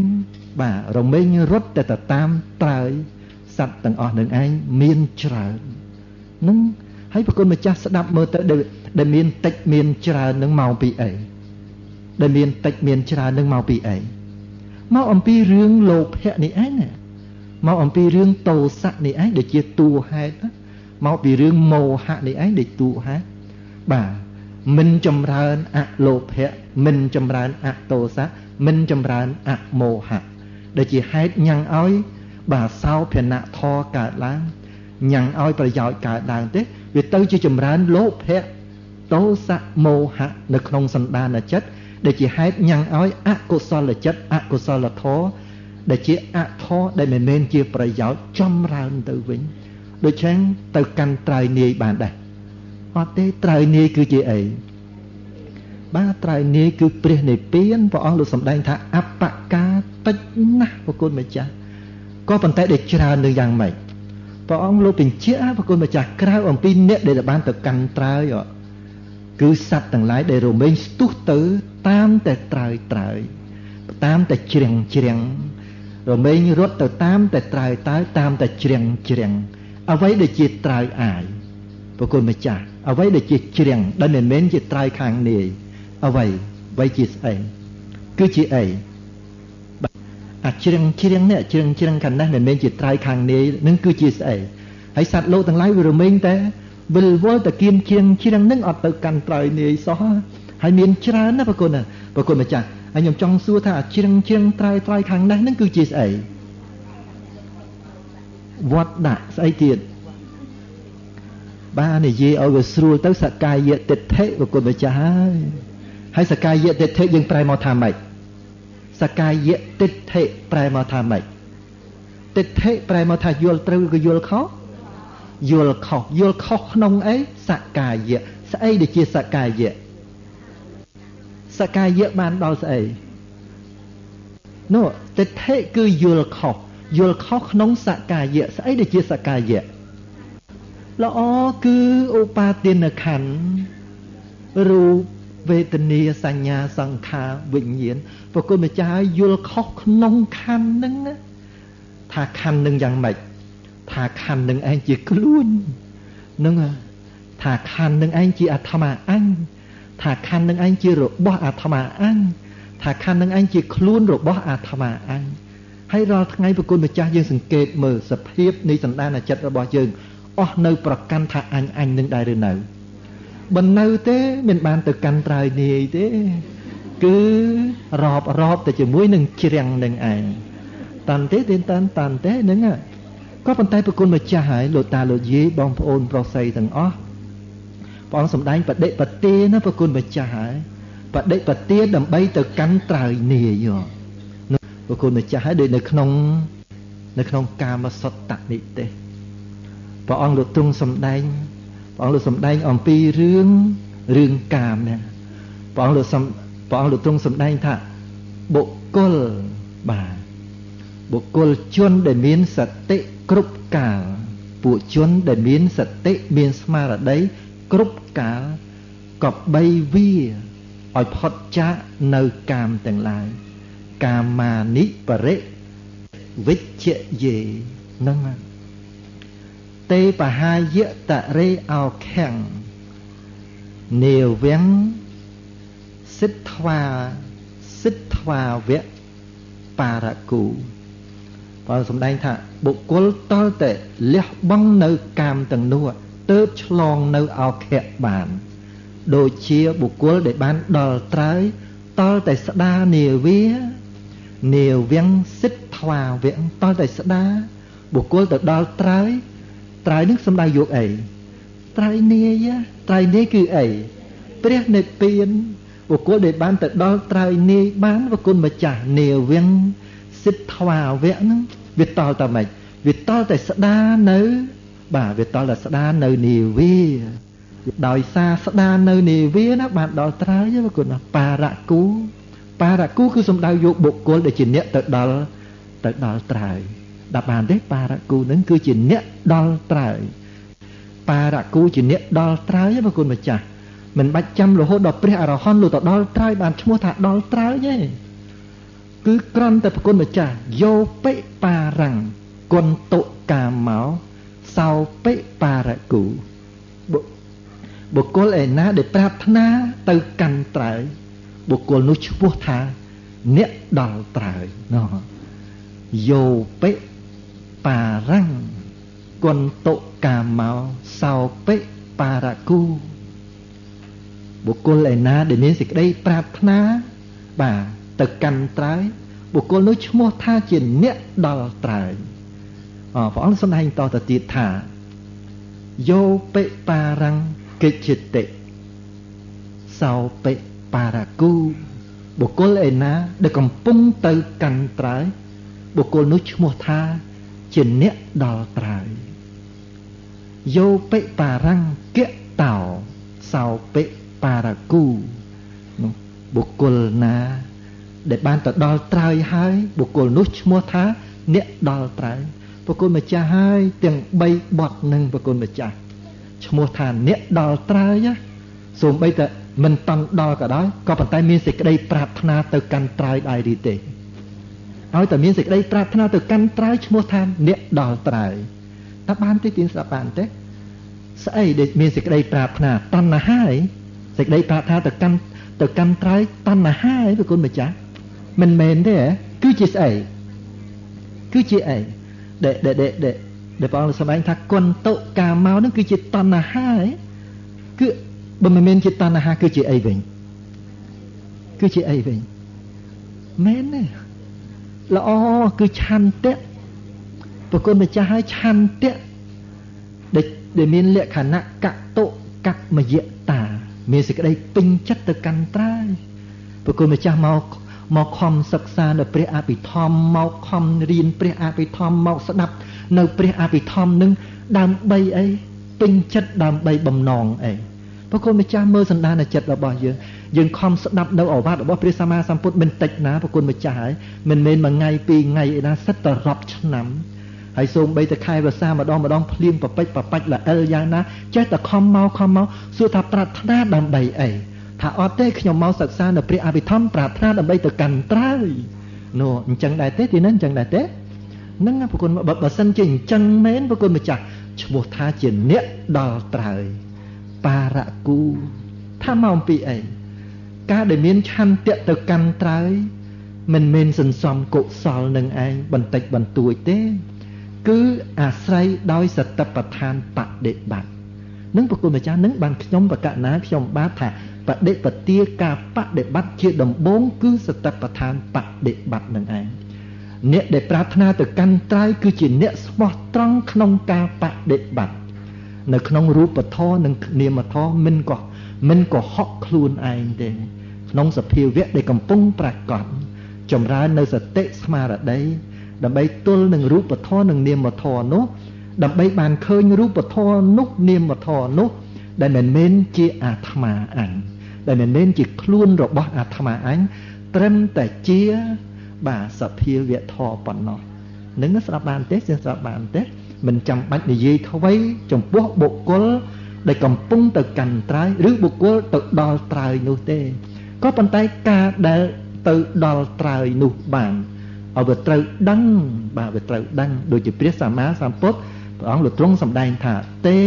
A: បាទរមែងរត់តែទៅតាមត្រើយសត្វទាំងអស់នឹងឯងមានច្រើននឹងហើយប្រគុណម្ចាស់ស្ដាប់មើលទៅដែលមានតិចមានច្រើននឹងមកពីអីដែលមានតិចមានច្រើននឹងមកពីអីមកអំពីរឿងលោភៈនេះឯងណាមកអំពីរឿងតោសៈនេះឯងដែលជាតួហេតុមកពីរឿងមោហៈនេះឯងដែលតួហេតុបាទ មិនចម្រើនអលោភៈមិនចម្រើនអតោសៈមិនចម្រើនអមោហៈដែលជាហេតុញ៉ាំងឲ្យបាទសោភណៈធរកើតឡើងញ៉ាំងឲ្យប្រយោជន៍កើតឡើងទេវាទៅជាចម្រើនលោភៈតោសៈមោហៈនៅក្នុងសន្តានចិត្តដែលជាហេតុញ៉ាំងឲ្យអកុសលចិត្តអកុសលធម៌ដែលជាអធរដែលមិនមែនជាប្រយោជន៍ចម្រើនទៅវិញដូច្នេះទៅកាន់ត្រៃនាយបានដែរ អត់ទេត្រៃនាយគឺជាអីបាទត្រៃនាយគឺព្រះនិព្វានព្រះអង្គលោកសម្ដែងថាអបកាតិចណាស់ប្រគុណម្ចាស់ក៏ប៉ុន្តែដែលច្រើននៅយ៉ាងម៉េចព្រះអង្គលោកបញ្ជាក់ប្រគុណម្ចាស់ក្រៅអំពីអ្នកដែលបានទៅកាន់ត្រើយគឺសត្វទាំងឡាយដែលរមែងស្ទុះទៅតាមតែត្រើយត្រើយតាមតែជ្រៀងជ្រៀងរមែងរត់ទៅតាមតែត្រើយតើតាមតែជ្រៀងជ្រៀងអ្វីដែលជាត្រើយអាយ ប្រគុណម្ចាស់អ្វីដែលជាជ្រៀងដែលមិនមែនជាត្រើយខាងនាយអ្វីអ្វីជាស្អីគឺជាអីអាជ្រៀងជ្រៀងនេះជ្រៀងជ្រៀងខាងនេះមិនមែនជាត្រើយខាងនាយនឹងគឺជាស្អីហើយសត្វលោកទាំងឡាយវារមែងតែវិលវល់តែគៀនជ្រៀងជ្រៀងនឹងអត់ទៅកាន់ត្រើយនាយសោះហើយមានច្រើនណាប្រគុណប្រគុណម្ចាស់ហើយខ្ញុំចង់សួរថាជ្រៀងជ្រៀងត្រើយត្រើយខាងនេះនឹងគឺជាស្អីវត្តដាក់ស្អីទៀត បាននិយាយឲ្យវាស្រួលទៅសកាយតិដ្ឋិប្រគុណម្ចាស់ហើយហើយសកាយតិដ្ឋិយើងប្រែមកថាម៉េចសកាយតិដ្ឋិប្រែមកថាម៉េចទិដ្ឋិប្រែមកថាយល់ត្រូវឬក៏យល់ខុសយល់ខុសយល់ខុសក្នុងអីសកាយៈស្អីដែលជាសកាយៈសកាយៈបានដល់ស្អីនោះទិដ្ឋិគឺយល់ខុសយល់ខុសក្នុងសកាយៈស្អីដែលជាសកាយៈ ល្អគឺឧបាទានខណ្ឌរូបវេទនាសញ្ញាសង្ខារវិញ្ញាណប្រគុណម្ចាស់យល់ខុសក្នុងខណ្ឌហ្នឹងថាខណ្ឌនឹងយ៉ាងម៉េចថាខណ្ឌនឹងឯងជាខ្លួននឹងថាខណ្ឌនឹងឯងជាអាត្មាអញថាខណ្ឌនឹងឯងជារបស់អាត្មាអញថាខណ្ឌនឹងឯងជាខ្លួនរបស់អាត្មាអញហើយរាល់ថ្ងៃប្រគុណម្ចាស់យើងសង្កេតមើលសភាពនៃសន្តានចិត្តរបស់យើង អស់នៅប្រកាន់ថាអញអញនឹងដែរឬនៅបើនៅទេមិនបានទៅកាន់ត្រើយនាយទេគឺរបរបទៅជាមួយនឹងជ្រាំងនឹងឯងតាន់ទេទេតាន់តាន់ទេហ្នឹងក៏ប៉ុន្តែប្រគុណម្ចាស់ហើយលោកតាលោកយាយបងប្អូនប្រុសស្រីទាំងអស់ព្រះអង្គសម្ដែងបដិបទាណាប្រគុណម្ចាស់ហើយបដិបទាដើម្បីទៅកាន់ត្រើយនាយប្រគុណម្ចាស់ហើយដូចនៅក្នុង នៅក្នុងកាមសត្តនិទេស ព្រះអង្គលោកទ្រង់សម្ដែងព្រះអង្គលោកសម្ដែងអំពីរឿងរឿងកាមណាព្រះអង្គលោកសំព្រះអង្គលោកទ្រង់សម្ដែងថាបុគ្គលបាទបុគ្គលជនដែលមានសតិគ្រប់កាលពួកជនដែលមានសតិមានស្មារតីគ្រប់កាលក៏បីវាឲ្យផុតចាកនៅកាមទាំងឡាយកាមានិបរិវិជ្ជយេនឹង ទេបហាយតរេអោខាំងនាវាំងសិទ្ធ្វាសិទ្ធ្វាវៈបារគូបើសំដែងថាបុគ្គលតលតែលះបង់នៅកាមទាំងនោះទៅឆ្លងនៅអោខៈបាន ដូចជាបុគ្គលដែលបានដល់ត្រើយតលតែស្ដានាវានាវាំងសិទ្ធ្វាវៈតលតែស្ដាបុគ្គលទៅដល់ត្រើយ ត្រៃនឹងសំដៅយកអីត្រៃនាយត្រៃនាយគឺអីព្រះនិព្វានបុគ្គលដែលបានទៅដល់ត្រៃនាយបានប្រគុណម្ចាស់នាវៀងសិទ្ធវាវៈហ្នឹងវាតល់តែម៉េចវាតល់តែស្ដារនៅ បាទវាតល់តែស្ដារនៅនាវាដោយសារស្ដារនៅនាវាណាបានដល់ត្រើយប្រគុណបារគូបារគូគឺសំដៅយកបុគ្គលដែលជាអ្នកទៅដល់ទៅដល់ត្រើយ ដល់បានទេបារគូនឹងគឺជាអ្នកដល់ត្រើយបារគូជាអ្នកដល់ត្រើយព្រះគុណម្ចាស់មិនបាច់ចាំរហូតដល់ព្រះអរហន្តលោកទៅដល់ត្រើយបានឈ្មោះថាដល់ត្រើយទេគឺក្រំតែព្រះគុណម្ចាស់យោបិបារាំងគុណតុកាមោសោបិបារគូបុគ្គលឯណាដែលប្រាថ្នាទៅកាន់ត្រើយបុគ្គលនោះឈ្មោះថា អ្នកដល់ត្រើយណោះយោបិ បារាំងគន្តុកាមោសោបិបារគូបុគ្គលឯណាដែលមានសេចក្តីប្រាថ្នាបាទទៅកាន់ត្រើយបុគ្គលនោះឈ្មោះថាជាអ្នកដល់ត្រើយអព្រះអង្គសម្ដែងតទៅទៀតថាយោបិបារាំងកិច្ចតិសោបិបារគូបុគ្គលឯណាដែលកំពុងទៅកាន់ត្រើយបុគ្គលនោះឈ្មោះថា ជាអ្នកដល់ត្រើយយោបិបារាំងគិតោសោបិបារគូនោះបុគ្គលណា ដែលបានទៅដល់ត្រើយហើយបុគ្គលនោះឈ្មោះថា អ្នកដល់ត្រើយបុគ្គលម្ចាស់ហើយទាំង3បត់នឹងបុគ្គលម្ចាស់ឈ្មោះថាអ្នកដល់ត្រើយសូម្បីតែមិនតន់ដល់ក៏ដោយក៏ប៉ុន្តែមានសេចក្តីប្រាថ្នាទៅកាន់ត្រើយដែររីទេ ឲ្យតែមានសេចក្តីប្រាថ្នាទៅកាន់ត្រើយឈ្មោះថាអ្នកដល់ត្រើយតើបានទេទានស្ដាប់បានទេស្អីដែលមានសេចក្តីប្រាថ្នាតណ្ហាឯងសេចក្តីប្រាថ្នាទៅកាន់ទៅកាន់ត្រើយតណ្ហាឯងប្រគុណម្ចាស់មិនមែនទេគឺជាស្អីគឺជាអីដែលដែលដែលដែលព្រះអង្គសម្ដែងថាគុណតុកាមកនឹងគឺជាតណ្ហាឯងគឺបើមិនមែនជាតណ្ហាគឺជាអីវិញគឺជាអីវិញមែនទេ ល្អគឺឆន្ទៈប្រគុណម្ចាស់ឲ្យឆន្ទៈដែលដែលមានលក្ខណៈកតុកមយតាមានសេចក្តីពេញចិត្តទៅកាន់ត្រើយប្រគុណម្ចាស់មកមកខំសិក្សានៅព្រះអភិធម្មមកខំរៀនព្រះអភិធម្មមកស្ដាប់នៅព្រះអភិធម្មនឹងដើម្បីអីពេញចិត្តដើម្បីបំណងអីប្រគុណម្ចាស់មើលសន្តានចិត្តរបស់យើង យើងខំស្ដាប់នៅអវាទរបស់ព្រះសម្មាសម្ពុទ្ធមិនតិចណាប្រគុណម្ចាស់ហើយមិនមែនមួយថ្ងៃពីរថ្ងៃឯណាសិតតែរាប់ឆ្នាំហើយសូមបីតែខែវសាម្ដងម្ដងភ្លៀងប្រពេចប្របាច់ល្អិលយ៉ាងណាចេះតែខំមកខំមកសួរថាប្រាថ្នាដើម្បីអីថាអត់ទេខ្ញុំមកសិក្សានៅព្រះអភិធម្មប្រាថ្នាដើម្បីទៅកាន់ត្រើយនោះអញ្ចឹងដែរទេទីនេះអញ្ចឹងដែរទេនឹងប្រគុណបើសិនជាអញ្ចឹងមែនប្រគុណម្ចាស់ឈ្មោះថាជាអ្នកដល់ត្រើយបារគូថាមកអំពីអី ការដែលមានឆន្ទៈទៅកាន់ត្រើយមិនមែនសន្សំកុសលនឹងឯងបន្តិចបន្តួចទេ គឺអាស្រ័យដោយសតិប្បដ្ឋានបដិបត្តិនឹងប្រគុណម្ចាស់នឹងបានខ្ញុំបកណាខ្ញុំបាទថាបដិបទាការបដិបត្តិជាដំបូងគឺសតិប្បដ្ឋានបដិបត្តិនឹងឯងអ្នកដែលប្រាថ្នាទៅកាន់ត្រើយគឺជាអ្នកស្មោះត្រង់ក្នុងការបដិបត្តិនៅក្នុងរូបធម៌និងនាមធម៌មិនកុមិនកុហកខ្លួនឯងទេ ក្នុងសភាវៈដែលកំពុងប្រកបចម្រើននៅសតិស្មារតីដើម្បីទល់នឹងរូបធម៌និងនាមធម៌នោះដើម្បីបានឃើញរូបធម៌នោះនាមធម៌នោះ ដែលមិនមែនជាអាត្មាអញដែលមិនមែនជាខ្លួនរបស់អាត្មាអញត្រឹមតែជាបាទសភាវៈធម៌ប៉ុណ្ណោះនឹងស្ដាប់បានទេស្ដាប់បានទេមិនចាំបាច់និយាយថ្វីចំពោះបុគ្គលដែលកំពុងទៅកាន់ត្រើយឬបុគ្គលទៅដល់ត្រើយនោះទេ ក៏ប៉ុន្តែការដែលទៅដល់ត្រើយនោះបានឲ្យវាត្រូវដឹងបាទវាត្រូវដឹងដូចជាព្រះសម្មាសម្ពុទ្ធព្រះអង្គលោកទ្រង់សម្ដែងថាទេ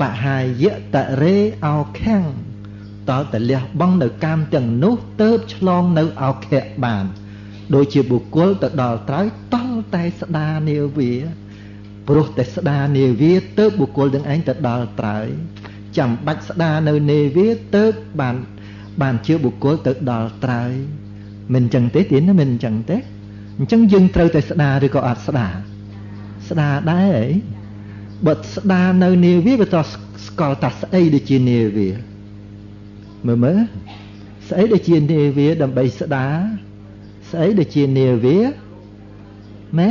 A: បហាយតរេអោខាំងតើតលះបង់នៅកាមទាំងនោះទៅឆ្លងនៅអោខៈបានដូចជាបុគ្គលទៅដល់ត្រើយតល់តែស្ដានាវាព្រោះតែស្ដានាវាទៅបុគ្គលទាំងឯងទៅដល់ត្រើយ ចាំបាច់ស្ដានៅនាវាទៅបានបានជាបុគ្គលទៅដល់ត្រើយមិនអញ្ចឹងទេទៀតណាមិនអញ្ចឹងទេអញ្ចឹងយើងត្រូវតែស្ដាឬក៏អត់ស្ដាស្ដាដែរអីបើស្ដានៅនាវាវាតស្គាល់តាស្អីដែលជានាវាមើលមើលស្អីដែលជានាវាដើម្បីស្ដាស្អីដែលជានាវាណា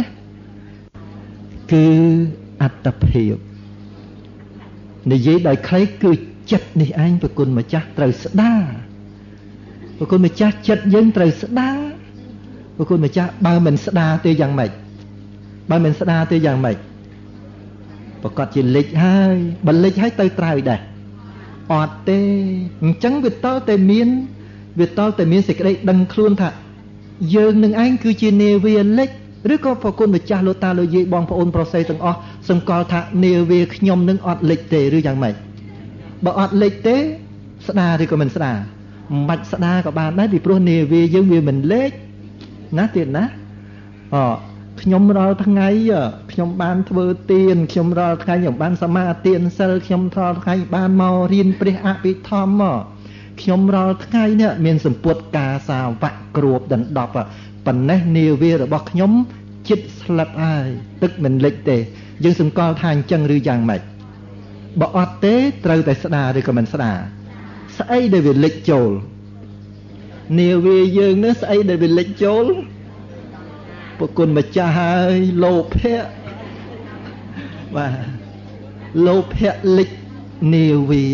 A: គឺអត្តភាព និយាយដោយខ្លីគឺចិត្តនេះឯងប្រគុណម្ចាស់ត្រូវស្ដាប្រគុណម្ចាស់ចិត្តយើងត្រូវស្ដាប្រគុណម្ចាស់បើមិនស្ដាទេយ៉ាងម៉េចបើមិនស្ដាទេយ៉ាងម៉េចប្រកាសជាលិចហើយបើលិចហើយទៅត្រើយដែរអត់ទេអញ្ចឹងវាតលតែមានវាតលតែមានសេចក្តីដឹងខ្លួនថាយើងនឹងឯងគឺជានាវាលិច ឬក៏ប្រគុណម្ចាស់លោកតាលោកយាយបងប្អូនប្រុសស្រីទាំងអស់សង្កល់ថានាវាខ្ញុំនឹងអត់លេចទេឬយ៉ាងម៉េចបើអត់លេចទេស្ដារឬក៏មិនស្ដារមិនបាច់ស្ដារក៏បានដែរពីព្រោះនាវាយើងវាមិនលេចណាទៀតណាអខ្ញុំរាល់ថ្ងៃខ្ញុំបានធ្វើទានខ្ញុំរាល់ថ្ងៃខ្ញុំបានសមាទានសិលខ្ញុំរាល់ថ្ងៃបានមករៀនព្រះអភិធម្មមកខ្ញុំរាល់ថ្ងៃនេះមានសម្ពុតកាសាវៈគ្រួបដណ្ដប់ ប៉ុណ្ណេះនាវារបស់ខ្ញុំចិត្តស្លឹកហើយទឹកមិនលិចទេ យើងសង្កល់ថាអញ្ចឹងឬយ៉ាងម៉េចបើអត់ទេត្រូវតែស្ដារឬក៏មិនស្ដារស្អីដែលវាលិចចូលនាវាយើងនេះស្អីដែលវាលិចចូលប្រគុណម្ចាស់ហើយលោភៈបាទលោភៈលិចនាវា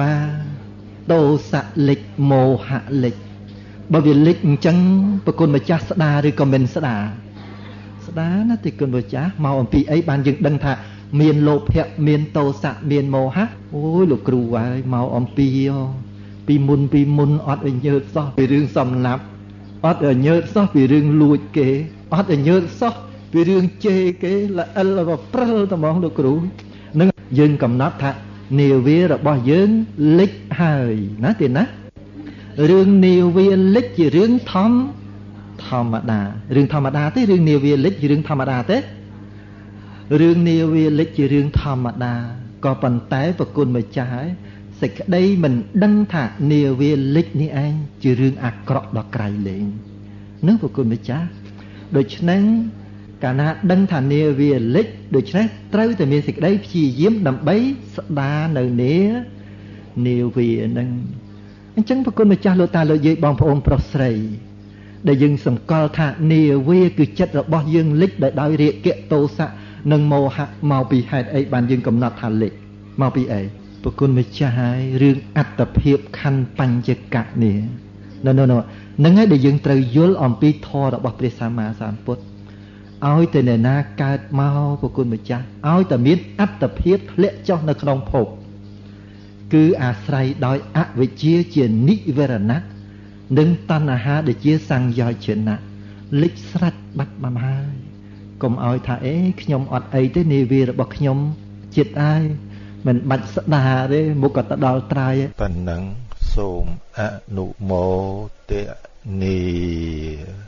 A: បាទតោសៈលិចមោហៈលិច បើវាលិចអញ្ចឹងប្រគុណម្ចាស់ស្ដារឬក៏មិនស្ដារស្ដារណាទីគុណម្ចាស់មកអំពីអីបានយើងដឹងថា មានលោភៈមានតោសៈមានមោហៈអូយលោកគ្រូហើយមកអំពីពីមុនពីមុនអត់ឲ្យញើតសោះពីរឿងសំឡាប់អត់ឲ្យញើតសោះពីរឿងលួចគេអត់ឲ្យញើតសោះពីរឿងជេរគេល្អិលព្រិលត្មងលោកគ្រូនឹងយើងកំណត់ថានាវារបស់យើងលិចហើយណាទេណា រឿងនាវាលិចជារឿងធម្មធម្មតារឿងធម្មតាទេរឿងនាវាលិចជារឿងធម្មតាទេរឿងនាវាលិចជារឿងធម្មតាក៏ប៉ុន្តែប្រគុណម្ចាស់ហើយសេចក្តីមិនដឹងថានាវាលិចនេះឯងជារឿងអាក្រក់ដល់ក្រៃលែងនឹងប្រគុណម្ចាស់ដូច្នេះកាលណាដឹងថានាវាលិចដូច្នេះត្រូវតែមានសេចក្តីព្យាយាមដើម្បីស្ដារនៅនានាវានឹង អញ្ចឹងប្រគុណម្ចាស់លោកតាលោកយាយបងប្អូនប្រុសស្រីដែលយើងសង្កល់ថានាវាគឺចិត្តរបស់យើងលិចដោយដោយរាគៈទោសៈនិងមោហៈមកពីហេតុអីបានយើងកំណត់ថាលិចមកពីអីប្រគុណម្ចាស់ហើយរឿងអត្តភាពខណ្ឌបញ្ចកៈនេះនៅនៅនឹងហើយដែលយើងត្រូវយល់អំពីធម៌របស់ព្រះសម្មាសម្ពុទ្ធឲ្យតែអ្នកណាកើតមកប្រគុណម្ចាស់ឲ្យតែមានអត្តភាពធ្លាក់ចុះនៅក្នុងភព គឺអាស្រ័យដោយអវិជ្ជាជានិវរណៈនិងតណ្ហាដែលជាសង្យោជនៈលិចស្រាច់បាត់បំហើយកុំឲ្យថាអេខ្ញុំអត់អីទេនាវារបស់ខ្ញុំចិត្តហើយមិនបាច់ស្ដារទេមុខក៏ទៅដល់ត្រើយ
B: ប៉ុណ្ណឹងសូមអនុមោទនី